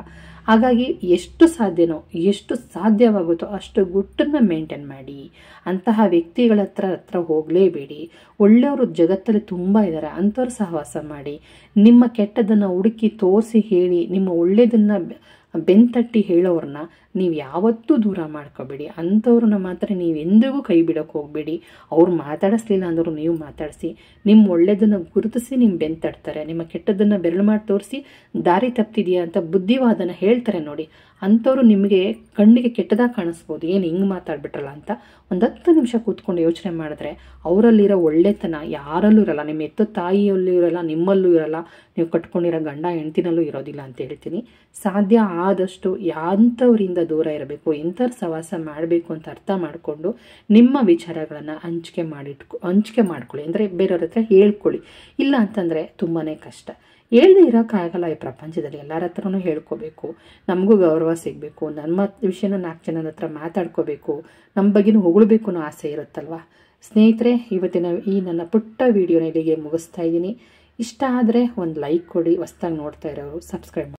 ಹಾಗಾಗಿ ಎಷ್ಟು ಸಾಧ್ಯನೋ, ಎಷ್ಟು ಸಾಧ್ಯವಾಗುತ್ತೋ ಅಷ್ಟು ಗುಟ್ಟನ್ನು ಮೇಂಟೈನ್ ಮಾಡಿ. ಅಂತಹ ವ್ಯಕ್ತಿಗಳ ಹತ್ರ ಹತ್ರ ಹೋಗಲೇಬೇಡಿ. ಒಳ್ಳೆಯವರು ಜಗತ್ತಲ್ಲಿ ತುಂಬ ಇದ್ದಾರೆ ಅಂಥವ್ರು ಸಹವಾಸ ಮಾಡಿ. ನಿಮ್ಮ ಕೆಟ್ಟದನ್ನು ಹುಡುಕಿ ತೋರಿಸಿ ಹೇಳಿ, ನಿಮ್ಮ ಒಳ್ಳೆಯದನ್ನು ಬೆಂತಟ್ಟಿ ಹೇಳೋರನ್ನ ನೀವು ಯಾವತ್ತೂ ದೂರ ಮಾಡ್ಕೋಬೇಡಿ. ಅಂಥವ್ರನ್ನ ಮಾತ್ರ ನೀವು ಎಂದಿಗೂ ಕೈ ಬಿಡೋಕೆ ಹೋಗಬೇಡಿ. ಅವ್ರು ಮಾತಾಡಿಸ್ಲಿಲ್ಲ ಅಂದರು ನೀವು ಮಾತಾಡಿಸಿ. ನಿಮ್ಮ ಒಳ್ಳೆಯದನ್ನು ಗುರುತಿಸಿ ನಿಮ್ಮ ಬೆಂತಡ್ತಾರೆ ನಿಮ್ಮ ಕೆಟ್ಟದನ್ನು ಬೆರಳು ಮಾಡಿ ತೋರಿಸಿ ದಾರಿ ತಪ್ಪಿದೆಯಾ ಅಂತ ಬುದ್ಧಿವಾದನ ಹೇಳ್ತಾರೆ ನೋಡಿ. ಅಂಥವ್ರು ನಿಮಗೆ ಕಣ್ಣಿಗೆ ಕೆಟ್ಟದಾಗ ಕಾಣಿಸ್ಬೋದು. ಏನು ಹಿಂಗೆ ಮಾತಾಡ್ಬಿಟ್ರಲ್ಲ ಅಂತ ಒಂದು ಹತ್ತು ನಿಮಿಷ ಕೂತ್ಕೊಂಡು ಯೋಚನೆ ಮಾಡಿದ್ರೆ ಅವರಲ್ಲಿರೋ ಒಳ್ಳೆತನ ಯಾರಲ್ಲೂ ಇರಲ್ಲ. ನಿಮ್ಮ ಎತ್ತ ತಾಯಿಯಲ್ಲೂ ಇರಲ್ಲ, ನಿಮ್ಮಲ್ಲೂ ಇರಲ್ಲ. ನೀವು ಕಟ್ಕೊಂಡಿರೋ ಗಂಡ ಹೆಂಡ್ತಿನಲ್ಲೂ ಇರೋದಿಲ್ಲ ಅಂತ ಹೇಳ್ತೀನಿ. ಸಾಧ್ಯ ಆದಷ್ಟು ಯಾಂಥವರಿಂದ ದೂರ ಇರಬೇಕು, ಎಂಥವ್ರ ಸವಾಸ ಮಾಡಬೇಕು ಅಂತ ಅರ್ಥ ಮಾಡಿಕೊಂಡು ನಿಮ್ಮ ವಿಚಾರಗಳನ್ನು ಹಂಚಿಕೆ ಮಾಡಿಟ್ಕೊ, ಹಂಚಿಕೆ ಮಾಡ್ಕೊಳ್ಳಿ. ಅಂದರೆ ಬೇರೆಯವ್ರ ಹತ್ರ ಹೇಳ್ಕೊಳ್ಳಿ. ಇಲ್ಲ ಅಂತಂದರೆ ತುಂಬಾ ಕಷ್ಟ. ಹೇಳ್ದೆ ಇರೋಕ್ಕಾಗಲ್ಲ ಈ ಪ್ರಪಂಚದಲ್ಲಿ. ಎಲ್ಲರ ಹತ್ರನೂ ಹೇಳ್ಕೋಬೇಕು. ನಮಗೂ ಗೌರವ ಸಿಗಬೇಕು. ನಮ್ಮ ವಿಷಯನ ನಾಲ್ಕು ಜನರ ಹತ್ರ ಮಾತಾಡ್ಕೋಬೇಕು. ನಮ್ಮ ಬಗ್ಗೆನೂ ಹೊಗಳಬೇಕು ಅನ್ನೋ ಆಸೆ ಇರುತ್ತಲ್ವ? ಸ್ನೇಹಿತರೆ, ಇವತ್ತಿನ ಈ ನನ್ನ ಪುಟ್ಟ ವಿಡಿಯೋನ ಇಲ್ಲಿಗೆ ಮುಗಿಸ್ತಾ ಇದ್ದೀನಿ. ಇಷ್ಟ ಆದರೆ ಒಂದು ಲೈಕ್ ಕೊಡಿ. ಹೊಸ್ದಾಗಿ ನೋಡ್ತಾ ಇರೋರು, ಸಬ್ಸ್ಕ್ರೈಬ್